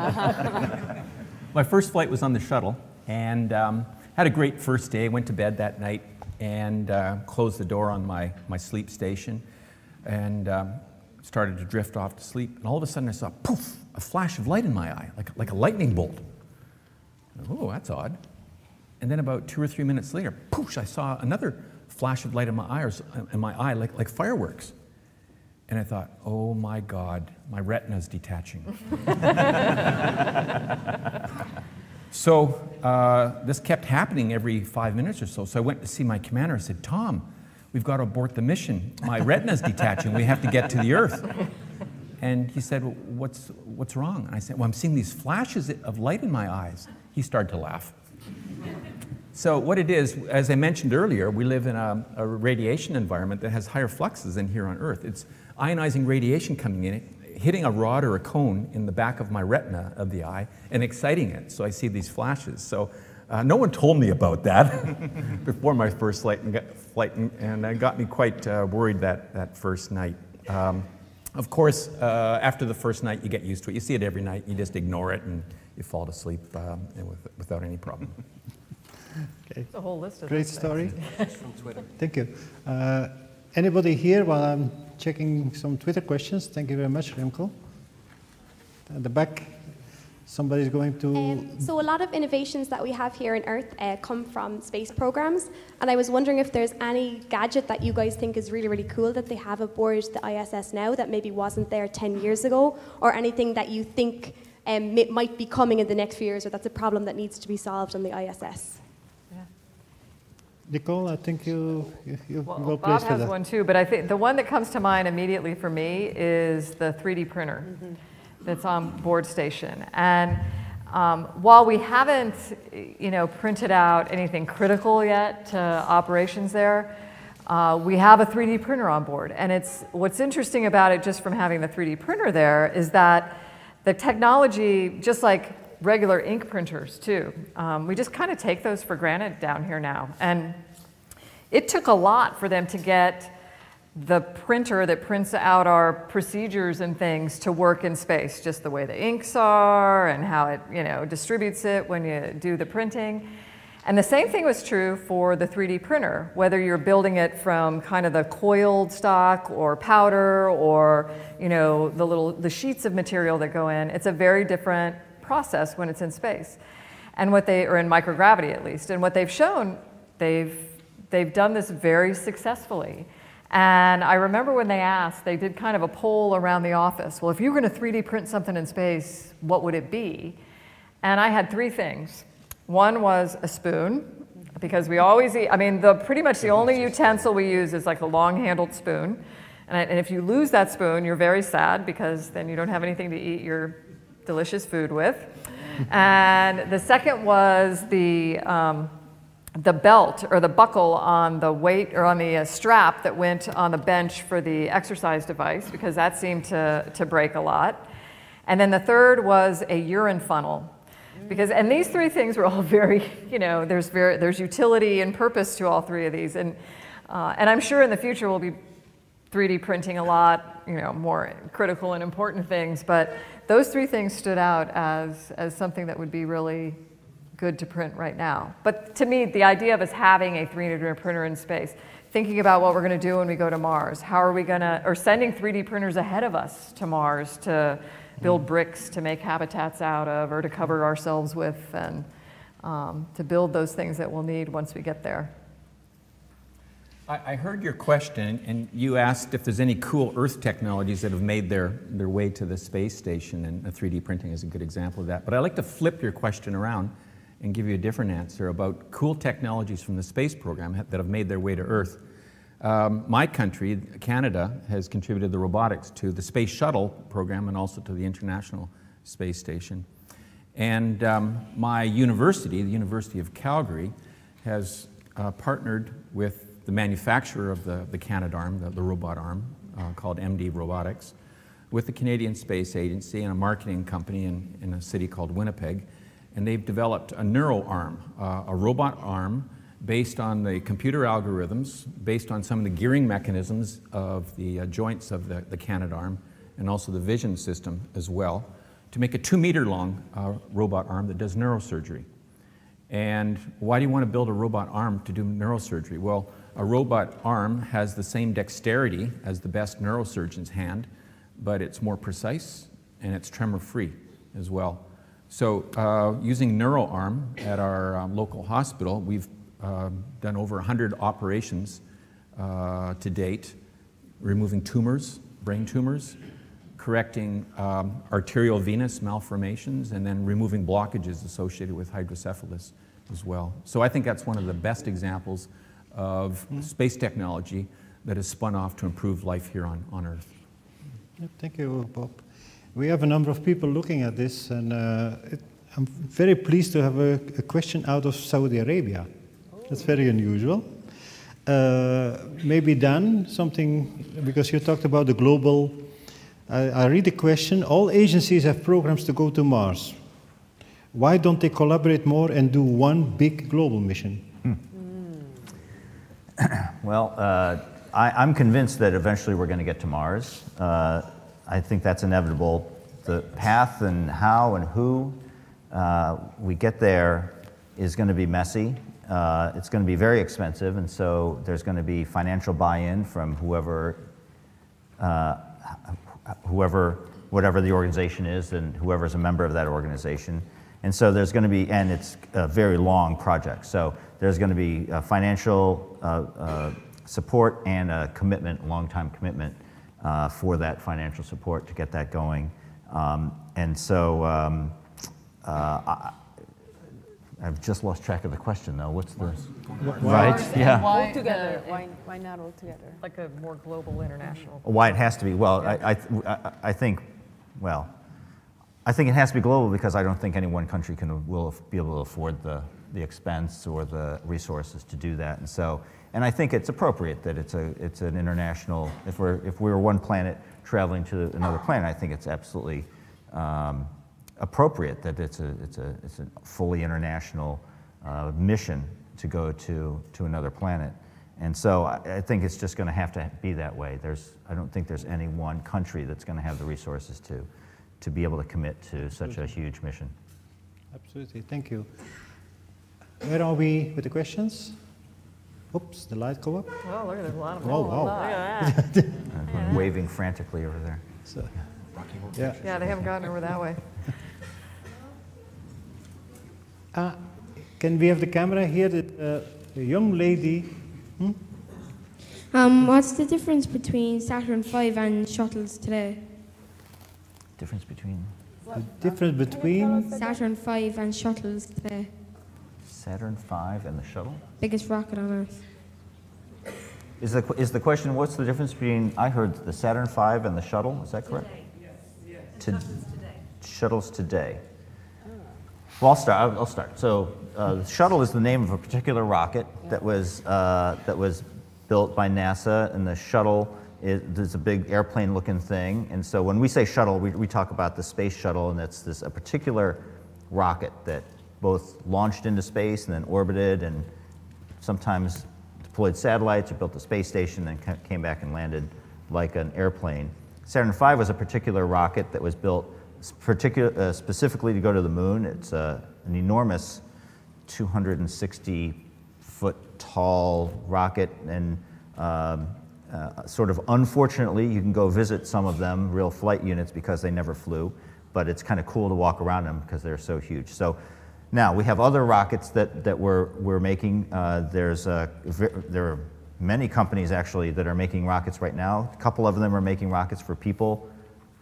my first flight was on the shuttle and um, had a great first day. Went to bed that night and uh, closed the door on my, my sleep station and um, started to drift off to sleep. And all of a sudden I saw poof, a flash of light in my eye, like, like a lightning bolt. Oh, that's odd. And then about two or three minutes later, poof, I saw another flash of light in my eye, or in my eye like, like fireworks. And I thought, oh my God, my retina's detaching. <laughs> so uh, this kept happening every five minutes or so. So I went to see my commander. I said, Tom, we've got to abort the mission. My retina's detaching. We have to get to the Earth. And he said, well, what's, what's wrong? And I said, well, I'm seeing these flashes of light in my eyes. He started to laugh. So what it is, as I mentioned earlier, we live in a, a radiation environment that has higher fluxes than here on Earth. It's ionizing radiation coming in, hitting a rod or a cone in the back of my retina of the eye and exciting it. So I see these flashes. So uh, no one told me about that <laughs> before my first flight, and, got, flight, and, and it got me quite uh, worried that, that first night. Um, of course, uh, after the first night, you get used to it. You see it every night. You just ignore it and you fall asleep um, with, without any problem. <laughs> Okay. It's a whole list of Great those story. things. <laughs> Thank you. Uh, anybody here while I'm checking some Twitter questions? Thank you very much, Remco. At the back, somebody's going to. Um, so a lot of innovations that we have here on Earth uh, come from space programs, and I was wondering if there's any gadget that you guys think is really, really cool that they have aboard the ISS now that maybe wasn't there 10 years ago, or anything that you think um, mi- might be coming in the next few years, or that's a problem that needs to be solved on the ISS. Nicole, I think you, you, you're Well, well Bob placed for has that. one too, but I think the one that comes to mind immediately for me is the 3D printer that's on board station. And um, while we haven't, you know, printed out anything critical yet to operations there, uh, we have a 3D printer on board. And it's what's interesting about it, just from having the 3D printer there, is that the technology, just like regular ink printers too, um, we just kind of take those for granted down here now. And it took a lot for them to get the printer that prints out our procedures and things to work in space, just the way the inks are and how it, you know, distributes it when you do the printing. And the same thing was true for the 3D printer, whether you're building it from kind of the coiled stock or powder or, you know, the little, the sheets of material that go in, it's a very different process when it's in space. And what they, or in microgravity at least, and what they've shown, they've, they've done this very successfully. And I remember when they asked, they did kind of a poll around the office. Well, if you were going to 3D print something in space, what would it be? And I had three things. One was a spoon, because we always eat, I mean, the, pretty much the only utensil we use is like a long handled spoon. And, I, and if you lose that spoon, you're very sad because then you don't have anything to eat your delicious food with. and the second was the, um, the belt or the buckle on the weight or on the uh, strap that went on the bench for the exercise device because that seemed to, to break a lot. And then the third was a urine funnel. Because, and these three things were all very, you know, there's, very, there's utility and purpose to all three of these. And, uh, and I'm sure in the future we'll be 3D printing a lot, you know, more critical and important things. But those three things stood out as, as something that would be really good to print right now. But to me, the idea of us having a 3D printer in space, thinking about what we're going to do when we go to Mars, how are we going to, or sending 3D printers ahead of us to Mars to build bricks to make habitats out of or to cover ourselves with and um, to build those things that we'll need once we get there. I, I heard your question, and you asked if there's any cool Earth technologies that have made their, their way to the space station, and 3D printing is a good example of that. But I'd like to flip your question around and give you a different answer about cool technologies from the space program that have made their way to Earth. Um, my country, Canada, has contributed the robotics to the Space Shuttle program and also to the International Space Station. And um, my university, the University of Calgary, has uh, partnered with the manufacturer of the, the Canadarm, the, the robot arm, uh, called MD Robotics, with the Canadian Space Agency and a marketing company in, in a city called Winnipeg. And they've developed a NeuroArm, uh, a robot arm based on the computer algorithms, based on some of the gearing mechanisms of the uh, joints of the, the Canadarm, and also the vision system as well, to make a two meter long uh, robot arm that does neurosurgery. And why do you want to build a robot arm to do neurosurgery? Well, a robot arm has the same dexterity as the best neurosurgeon's hand, but it's more precise and it's tremor free as well. So, uh, using NeuroArm at our um, local hospital, we've done over 100 operations uh, to date, removing tumors, brain tumors, correcting um, arterial venous malformations, and then removing blockages associated with hydrocephalus as well. So, I think that's one of the best examples of space technology that has spun off to improve life here on, on Earth. Yeah, Thank you, Bob. We have a number of people looking at this, and uh, it, I'm very pleased to have a, a question out of Saudi Arabia. That's very unusual. Uh, maybe Dan, something, because you talked about the global. I, I read the question all agencies have programs to go to Mars. Why don't they collaborate more and do one big global mission? <clears throat> Well, uh, I, I'm convinced that eventually we're going to get to Mars. Uh, I think that's inevitable. The path and how and who uh, we get there is going to be messy. Uh, it's going to be very expensive, and so there's going to be financial buy-in from whoever, uh, whoever, whatever the organization is, and whoever's a member of that organization. And so there's going to be, and it's a very long project. So there's going to be uh, financial uh, uh, support and a commitment, long-time commitment uh, for that financial support to get that going. Um, and so um, uh, I've just lost track of the question, though. What's the right? Mars Yeah. Why, together. Why, why not all together? like a more global international. Why it has to be? Well, I, I, I- I think, well, I think it has to be global because I don't think any one country can will be able to afford the, the expense or the resources to do that. And so, and I think it's appropriate that it's a it's an international. If we're if we were one planet traveling to another planet, I think it's absolutely um, appropriate that it's a it's a it's a fully international uh, mission to go to to another planet. And so I, I think it's just going to have to be that way. There's I don't think there's any one country that's going to have the resources to to be able to commit to such a huge mission. Absolutely, thank you. Where are we with the questions? Oops, the light go up. Oh, look at there's a lot of them. Oh, wow. Look at <laughs> that. Uh, waving frantically over there. So, yeah. Yeah, they haven't gotten over that way. Uh, can we have the camera here? The, uh, the young lady. Hmm? Um, what's the difference between Saturn V and shuttles today? Difference between The difference between Saturn V and shuttles today. Saturn V and the shuttle? Biggest rocket on Earth. Is the, is the question what's the difference between, I heard the Saturn V and the shuttle, is that correct? Yes. Today. To, shuttles today. Well, I'll start. I'll, start. So, uh, the shuttle is the name of a particular rocket that was uh, that was built by NASA, and the shuttle is, is a big airplane-looking thing. And so, when we say shuttle, we, we talk about the space shuttle, and that's this a particular rocket that both launched into space and then orbited, and sometimes deployed satellites or built a space station, and ca- came back and landed like an airplane. Saturn V was a particular rocket that was built particular, uh, specifically to go to the moon. It's uh, an enormous 260 foot tall rocket, and um, uh, sort of unfortunately, you can go visit some of them, real flight units, because they never flew. But it's kind of cool to walk around them because they're so huge. So now we have other rockets that, that we're, we're making. Uh, there's there are many companies actually that are making rockets right now. A couple of them are making rockets for people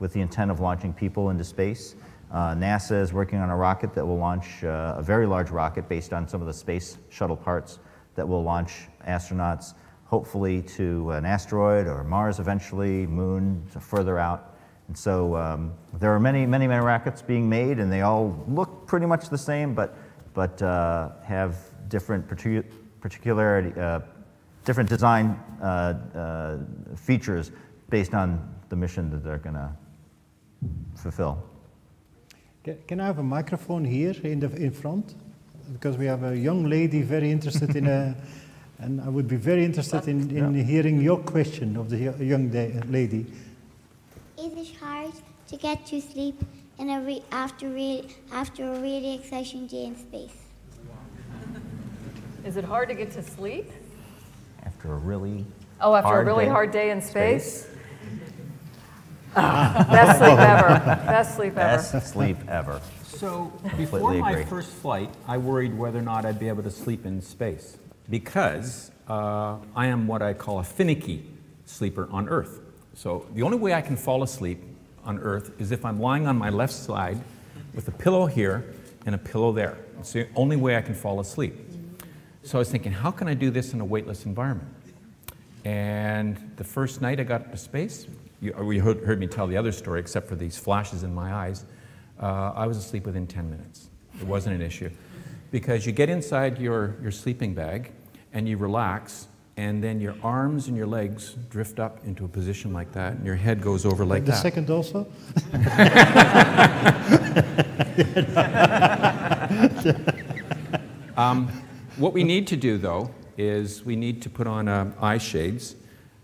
with the intent of launching people into space. Uh, NASA is working on a rocket that will launch uh, a very large rocket based on some of the space shuttle parts that will launch astronauts hopefully to an asteroid or Mars eventually, moon further out. And so um, there are many, many, many rockets being made, and they all look pretty much the same, but, but uh, have different particu- particularity, uh, different design uh, uh, features based on the mission that they're going to fulfill. Can I have a microphone here in the in front? Because we have a young lady very interested in a, <laughs> and I would be very interested in, in hearing your question of the young da- lady. Is it hard to get to sleep in a re- after, re- after a really exciting day in space? Is it hard to get to sleep? After a really Oh, after a hard really day hard day in space? Ah, Best sleep ever. Best sleep ever. Best sleep ever. So before Completely my agree. first flight, I worried whether or not I'd be able to sleep in space because uh, I am what I call a finicky sleeper on Earth. So the only way I can fall asleep on Earth is if I'm lying on my left side with a pillow here and a pillow there. It's the only way I can fall asleep. So I was thinking, how can I do this in a weightless environment? And the first night I got to space, you, you heard, heard me tell the other story, except for these flashes in my eyes, uh, I was asleep within 10 minutes. It wasn't an issue. Because you get inside your, your sleeping bag and you relax, and then your arms and your legs drift up into a position like that, and your head goes over like the that. second also? <laughs> Um, what we need to do, though, is we need to put on uh, eye shades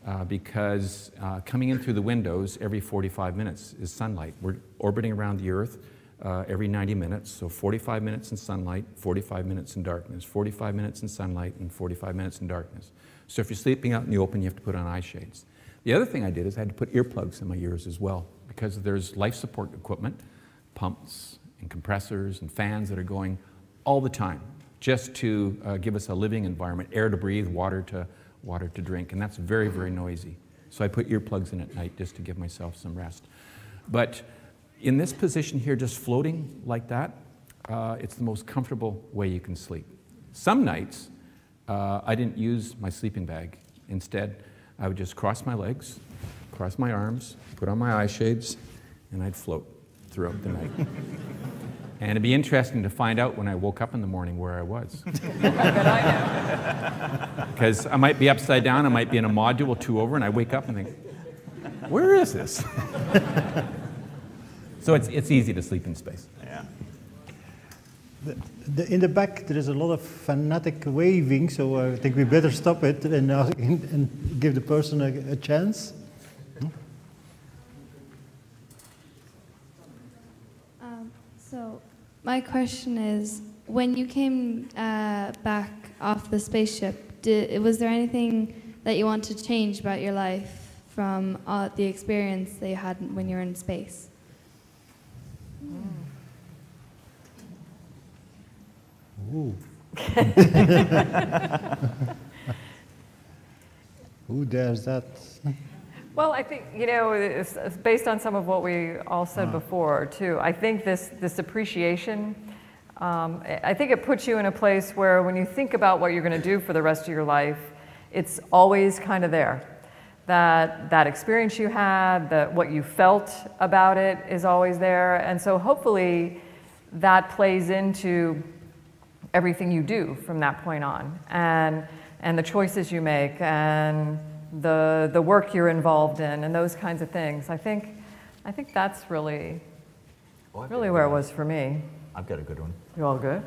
uh, because uh, coming in through the windows every 45 minutes is sunlight. We're orbiting around the Earth uh, every 90 minutes, so 45 minutes in sunlight, 45 minutes in darkness, 45 minutes in sunlight, and 45 minutes in darkness. So if you're sleeping out in the open, you have to put on eye shades. The other thing I did is I had to put earplugs in my ears as well because there's life support equipment, pumps and compressors and fans that are going all the time just to uh, give us a living environment, air to breathe, water to, water to drink, and that's very, very noisy. So I put earplugs in at night just to give myself some rest. But in this position here, just floating like that, uh, it's the most comfortable way you can sleep. Some nights, uh, I didn't use my sleeping bag. Instead, I would just cross my legs, cross my arms, put on my eye shades, and I'd float throughout the night. <laughs> and it'd be interesting to find out when I woke up in the morning where I was. <laughs> Because I might be upside down, I might be in a module two over, and I wake up and think, where is this? <laughs> so it's, it's easy to sleep in space. Yeah. The, the, in the back, there is a lot of fanatic waving, so I think we better stop it and, uh, <laughs> and give the person a, a chance. Um, so, my question is when you came uh, back off the spaceship, did, was there anything that you want to change about your life from uh, the experience that you had when you were in space? Ooh. <laughs> Who dares that? Well, I think, you know, it's, it's based on some of what we all said Uh. before, too. I think this, this appreciation, um, I think it puts you in a place where when you think about what you're going to do for the rest of your life, it's always kind of there. That, that experience you had, that what you felt about it is always there. And so hopefully that plays into everything you do from that point on and, and the choices you make and the, the work you're involved in and those kinds of things. I think, I think that's really, Oh, really where it was for me. I've got a good one. You all good?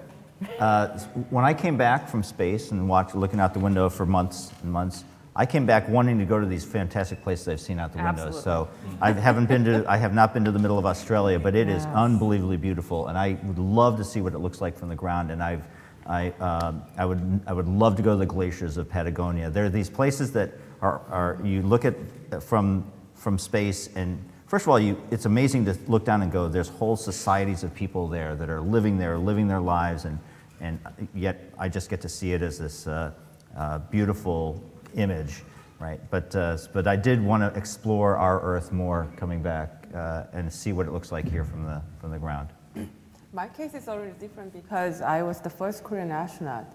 Uh, when I came back from space and watched, looking out the window for months and months, I came back wanting to go to these fantastic places I've seen out the window. So I haven't been to, I have not been to the middle of Australia, but it is Yes. unbelievably beautiful, and I would love to see what it looks like from the ground. And I've, I, um, I would, I would love to go to the glaciers of Patagonia. There are these places that are, are you look at uh, from, from space, and first of all, you, it's amazing to look down and go. There's whole societies of people there that are living there, living their lives, and, and yet I just get to see it as this uh, uh, beautiful image, right? But, uh, but I did want to explore our Earth more coming back uh, and see what it looks like here from the, from the ground. My case is already different because I was the first Korean astronaut.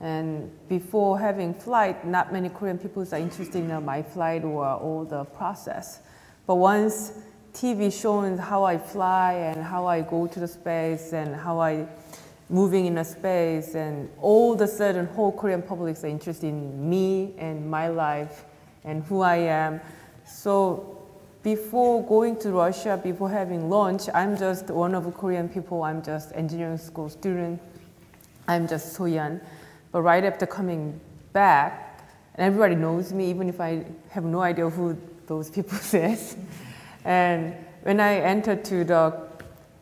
And before having flight, not many Korean people are interested in my flight or all the process. But once TV shows how I fly and how I go to the space and how I moving in a space and all of a sudden whole Korean public are interested in me and my life and who I am. So before going to Russia, before having lunch, I'm just one of Korean people. I'm just engineering school student. I'm just Soyeon. But right after coming back, and everybody knows me, even if I have no idea who those people <laughs> is. And when I entered to the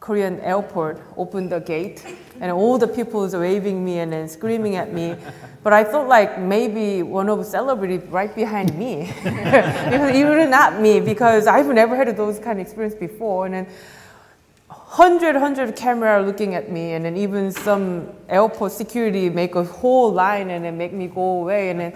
Korean airport, opened the gate, and all the people was waving me and then screaming at me. But I thought like maybe one of the celebrity right behind me. <laughs> was not me because I've never had those kind of experience before. And then hundred, hundred camera looking at me, and then even some airport security make a whole line and then make me go away. And then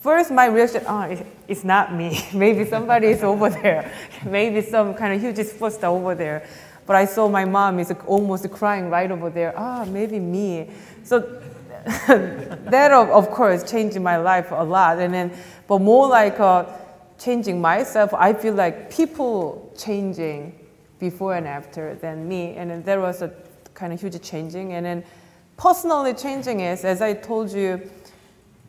first my reaction, oh, it- it's not me. <laughs> Maybe somebody is over there. <laughs> Maybe some kind of huge poster over there. But I saw my mom is almost crying right over there. Ah, maybe me. So <laughs> that of, of course changed my life a lot. And then, but more like uh, changing myself, I feel like people changing before and after than me. And then there was a kind of huge changing. And then personally changing is, as I told you,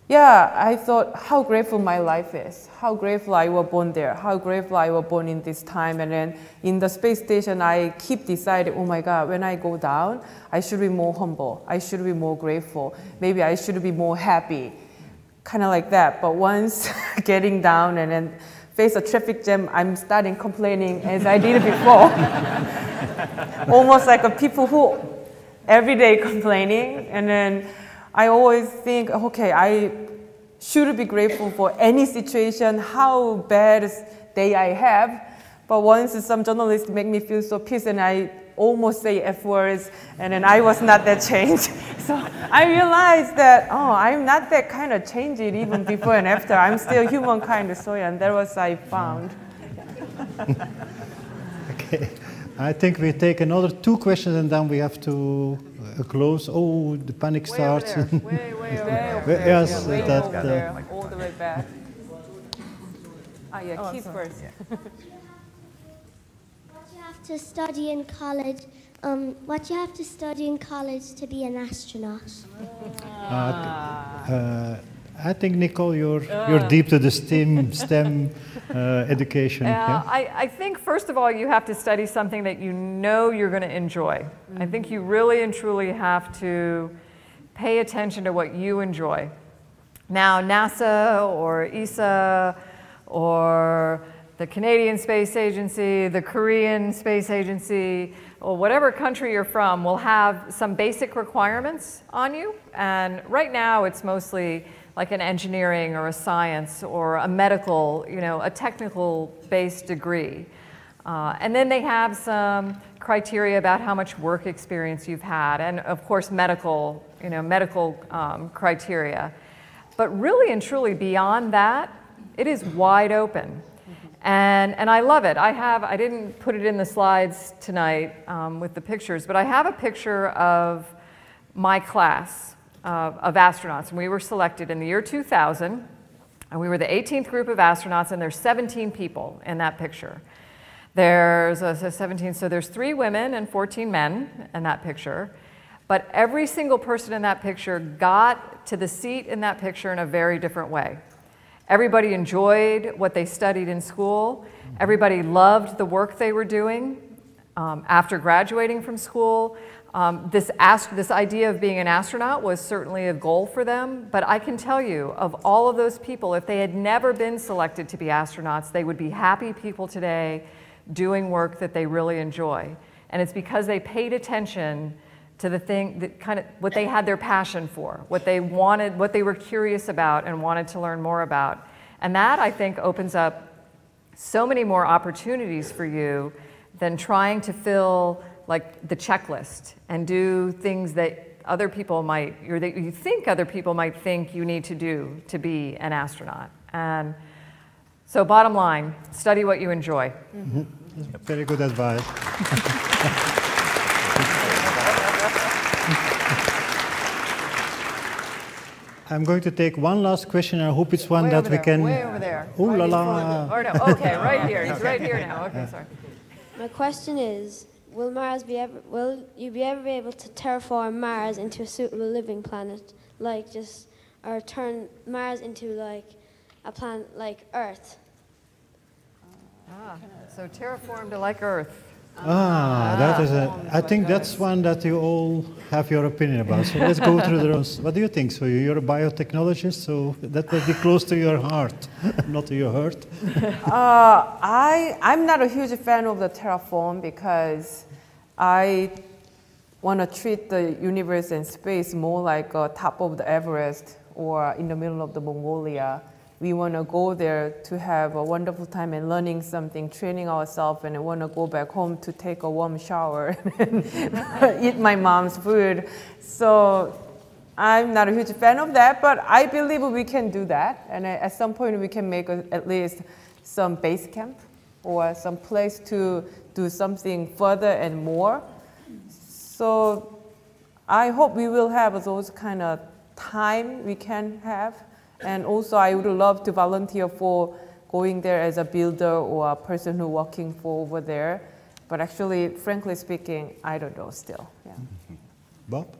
yeah, I thought how grateful my life is, how grateful I was born there, how grateful I was born in this time. And then in the space station, I keep deciding, oh my God, when I go down, I should be more humble. I should be more grateful. Maybe I should be more happy. Kind of like that. But once <laughs> getting down and then face a traffic jam, I'm starting complaining as I did before. <laughs> Almost like a people who every day complaining. And then I always think, okay, I should be grateful for any situation, how bad day I have. But once some journalists make me feel so pissed and I almost say F words and then I was not that changed. <laughs> So I realized that, oh, I'm not that kind of changed even before and after. I'm still humankind, so yeah and that was I found. <laughs> Okay. I think we take another two questions and then we have to uh, close. Oh, the panic starts. <laughs> Way, way, way over there. yes, way that. over uh, there, all the way back. Ah, yeah, Oh, keep first. What you have to study in college? Um, what you have to study in college to be an astronaut? Uh, uh, I think, Nicole, you're, you're deep to the STEM, STEM uh, education. Uh, yeah? I, I think, first of all, you have to study something that you know you're going to enjoy. I think you really and truly have to pay attention to what you enjoy. Now, NASA or ESA or the Canadian Space Agency, the Korean Space Agency, or whatever country you're from will have some basic requirements on you. And right now, it's mostly like an engineering or a science or a medical, you know, a technical based degree. Uh, and then they have some criteria about how much work experience you've had, and of course, medical, you know, medical um, criteria. But really and truly, beyond that, it is wide open. And, and I love it. I have, I didn't put it in the slides tonight um, with the pictures, but I have a picture of my class uh, of astronauts. And we were selected in the year 2000, and we were the 18th group of astronauts, and there's 17 people in that picture. There's uh, so 17, so there's three women and 14 men in that picture. But every single person in that picture got to the seat in that picture in a very different way. Everybody enjoyed what they studied in school. Everybody loved the work they were doing um, after graduating from school. Um, this, this idea of being an astronaut was certainly a goal for them, but I can tell you, of all of those people, if they had never been selected to be astronauts, they would be happy people today doing work that they really enjoy. And it's because they paid attention to the thing that kind of what they had their passion for, what they wanted, what they were curious about and wanted to learn more about. And that, I think, opens up so many more opportunities for you than trying to fill like the checklist and do things that other people might, or that you think other people might think you need to do to be an astronaut. And so bottom line, study what you enjoy. Mhm. Very good advice. <laughs> I'm going to take one last question. I hope it's one Way that we there, can. way over there. Ooh Right la la. front. Or no, okay, right here. He's right here now. Okay, sorry. My question is, will Mars be ever, will you be ever able to terraform Mars into a suitable living planet, like just, or turn Mars into like a planet like Earth? Ah, so terraformed to like Earth. Ah, that is a. I think that's one that you all have your opinion about. So let's go through the those. What do you think? So you're a biotechnologist, so that will be close to your heart, <laughs> not to your heart. <laughs> Uh, I, I'm not a huge fan of the terraform because I want to treat the universe and space more like uh, top of the Everest or in the middle of the Mongolia. We want to go there to have a wonderful time and learning something, training ourselves, and I want to go back home to take a warm shower <laughs> and eat my mom's food. So I'm not a huge fan of that, but I believe we can do that. And at some point, we can make a, at least some base camp or some place to do something further and more. So I hope we will have those kind of time we can have. And also, I would love to volunteer for going there as a builder or a person who working for over there. But actually, frankly speaking, I don't know still. Yeah. Bob?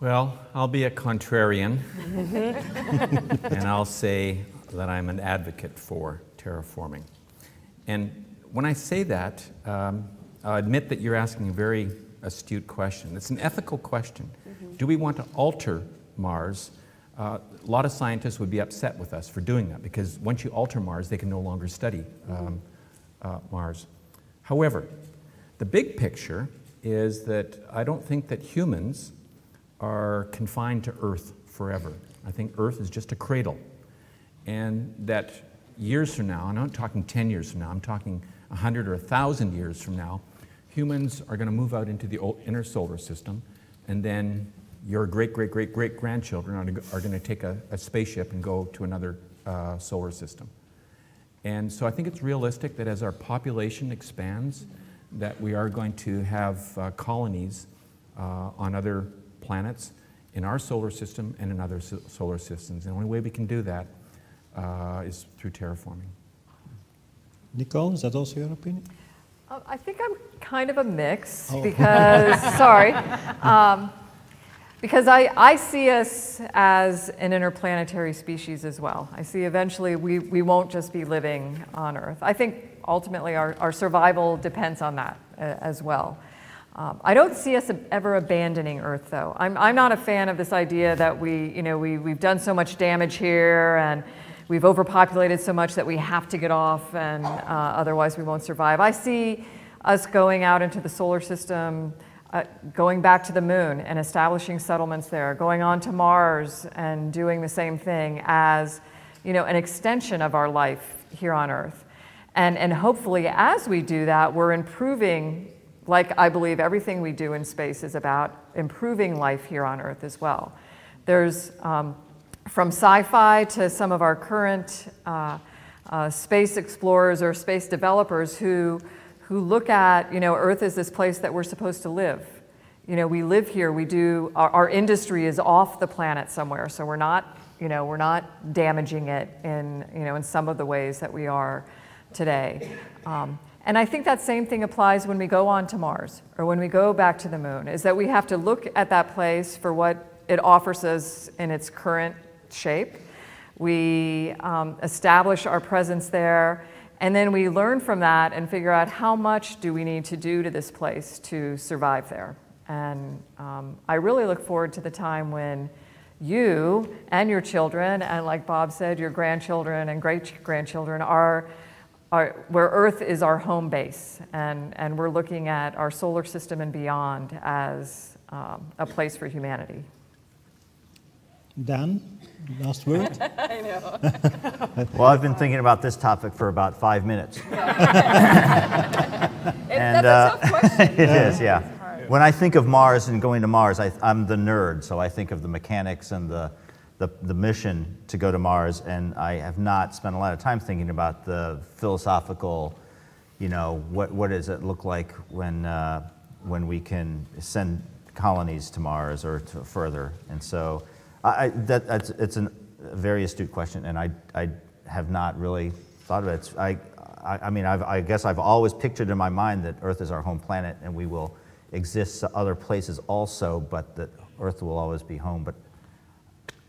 Well, I'll be a contrarian, <laughs> and I'll say that I'm an advocate for terraforming. And when I say that, um, I'll admit that you're asking a very astute question. It's an ethical question. Do we want to alter Mars? Uh, a lot of scientists would be upset with us for doing that because once you alter Mars, they can no longer study um, uh, Mars. However, the big picture is that I don't think that humans are confined to Earth forever. I think Earth is just a cradle. And that years from now, and I'm not talking 10 years from now, I'm talking 100 or 1,000 years from now, humans are going to move out into the inner solar system, and then your great, great, great, great grandchildren are, are going to take a, a spaceship and go to another uh, solar system. And so I think it's realistic that as our population expands, that we are going to have uh, colonies uh, on other planets in our solar system and in other so solar systems. And the only way we can do that uh, is through terraforming. Nicole, is that also your opinion? Uh, I think I'm kind of a mix Oh. because, <laughs> sorry, um, because I, I see us as an interplanetary species as well. I see eventually we, we won't just be living on Earth. I think ultimately our, our survival depends on that uh, as well. Um, I don't see us ever abandoning Earth, though. I'm, I'm not a fan of this idea that we, you know, we, we've done so much damage here and we've overpopulated so much that we have to get off and uh, otherwise we won't survive. I see us going out into the solar system, uh, going back to the moon and establishing settlements there, going on to Mars and doing the same thing as, you know, an extension of our life here on Earth. And, and hopefully, as we do that, we're improving, like I believe everything we do in space is about improving life here on Earth as well. There's um, from sci fi to some of our current uh, uh, space explorers or space developers who, who look at, you know, Earth as this place that we're supposed to live. You know, we live here, we do, our, our industry is off the planet somewhere, so we're not, you know, we're not damaging it in, you know, in some of the ways that we are today. Um, and I think that same thing applies when we go on to Mars or when we go back to the moon, is that we have to look at that place for what it offers us in its current shape. We um, establish our presence there, and then we learn from that and figure out how much do we need to do to this place to survive there. And um, I really look forward to the time when you and your children, and like Bob said, your grandchildren and great grandchildren are, are where Earth is our home base. And, and we're looking at our solar system and beyond as um, a place for humanity. Dan, last word? <laughs> I know. <laughs> Well, I've been thinking about this topic for about five minutes. <laughs> that's a tough question. it is, yeah. It's hard. When I think of Mars and going to Mars, I, I'm the nerd, so I think of the mechanics and the, the, the mission to go to Mars, and I have not spent a lot of time thinking about the philosophical, you know, what, what does it look like when, uh, when we can send colonies to Mars or to further. And so I, I, that, that's, it's an, a very astute question, and I, I have not really thought of it. It's, I, I, I mean, I've, I guess I've always pictured in my mind that Earth is our home planet, and we will exist other places also, but that Earth will always be home. But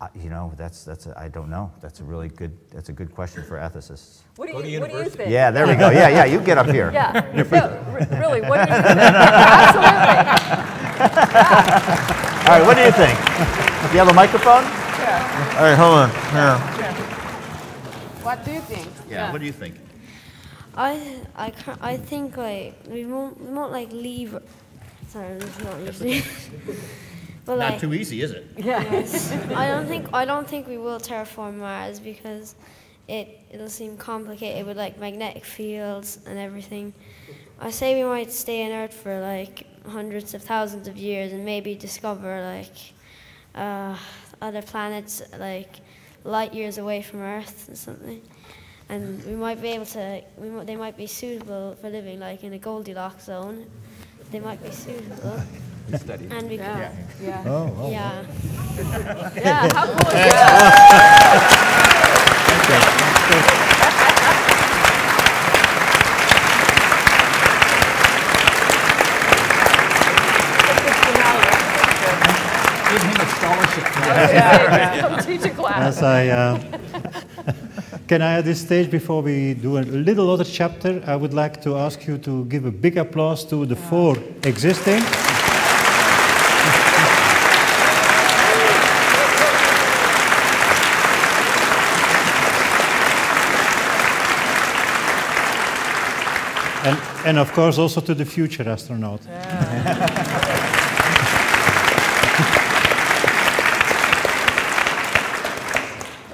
I, you know, that's that's a, I don't know. That's a really good that's a good question for ethicists. What do you, what do you think? Yeah, there we go. Yeah, yeah. You get up here. Yeah. <laughs> No, really, what do you think? <laughs> Absolutely. <laughs> All right, what do you think? You have a microphone? Yeah. All right, hold on. Yeah. What do you think? Yeah. What do you think? I I can't, I think like we won't we won't like leave. Sorry, this is not easy. <laughs> but Not like, too easy, is it? <laughs> Yes. I don't think I don't think we will terraform Mars because it it'll seem complicated with like magnetic fields and everything. I say we might stay on Earth for like hundreds of thousands of years and maybe discover like uh, other planets like light years away from Earth or something. And we might be able to, we might, they might be suitable for living like in a Goldilocks zone. They might be suitable. We studied. And we Yeah. could, Yeah. Oh, oh. yeah. <laughs> Yeah, how cool is Give <laughs> him a scholarship. <laughs> Teach a class. As I, uh, <laughs> can I at this stage, before we do a little other chapter, I would like to ask you to give a big applause to the four existing. And, and of course also to the future astronaut.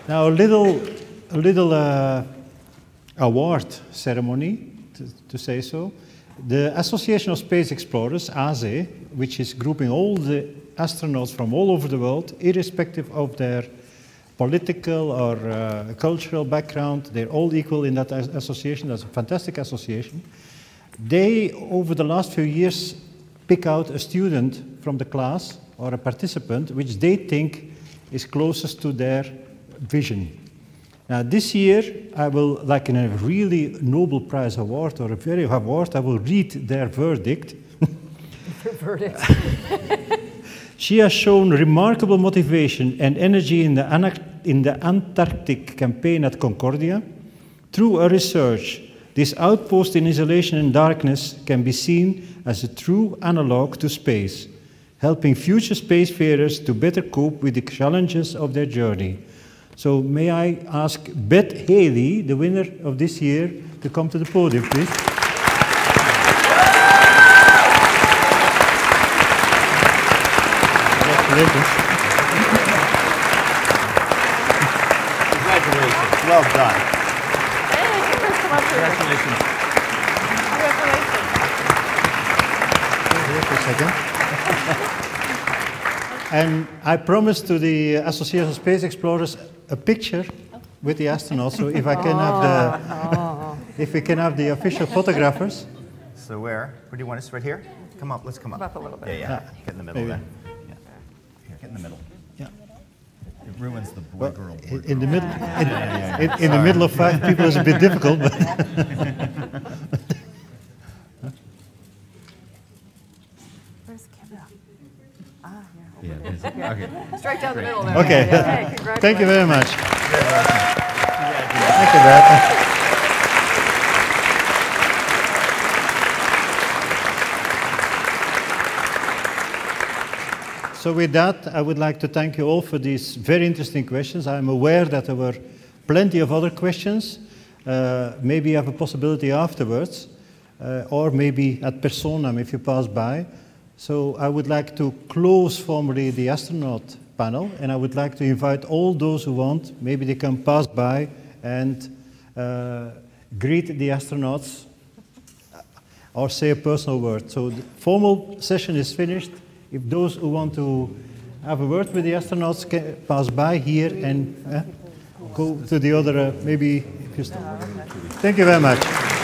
Now, a little, a little uh, award ceremony, to, to say so. The Association of Space Explorers, ASE, which is grouping all the astronauts from all over the world, irrespective of their political or uh, cultural background. They're all equal in that as- association. That's a fantastic association. They, over the last few years, pick out a student from the class or a participant which they think is closest to their vision. Now, this year, I will, like in a really Nobel Prize award or a very high award, I will read their verdict. <laughs> verdict. <laughs> She has shown remarkable motivation and energy in the, in the Antarctic campaign at Concordia. Through her research, this outpost in isolation and darkness can be seen as a true analog to space, helping future spacefarers to better cope with the challenges of their journey. So, may I ask Beth Haley, the winner of this year, to come to the podium, please? Congratulations. Congratulations. Well done. Congratulations. Here for a and I promised to the Association of Space Explorers a picture with the astronauts. So if I can have the, oh. if we can have the official photographers. So where? Where do you want us? Right here? Come up. Let's come up. Up a little bit. Yeah, yeah. Yeah. Get in the middle Maybe. then. Yeah. Here, get in the middle. Yeah. It ruins the boy Well, girl. in, in the middle, in, Yeah, yeah, yeah. in- in the middle of five people is a bit difficult, but. <laughs> Where's the camera? Ah, Yeah, yeah. okay. Straight down the middle there. Okay. Yeah, hey, Thank you very much. Thank you, Beth. So with that, I would like to thank you all for these very interesting questions. I'm aware that there were plenty of other questions. Uh, maybe you have a possibility afterwards, uh, or maybe at Personam if you pass by. So I would like to close formally the astronaut panel, and I would like to invite all those who want, maybe they can pass by and uh, greet the astronauts or say a personal word. So the formal session is finished. If those who want to have a word with the astronauts can pass by here and uh, go to the other, uh, maybe if you st- Thank you very much.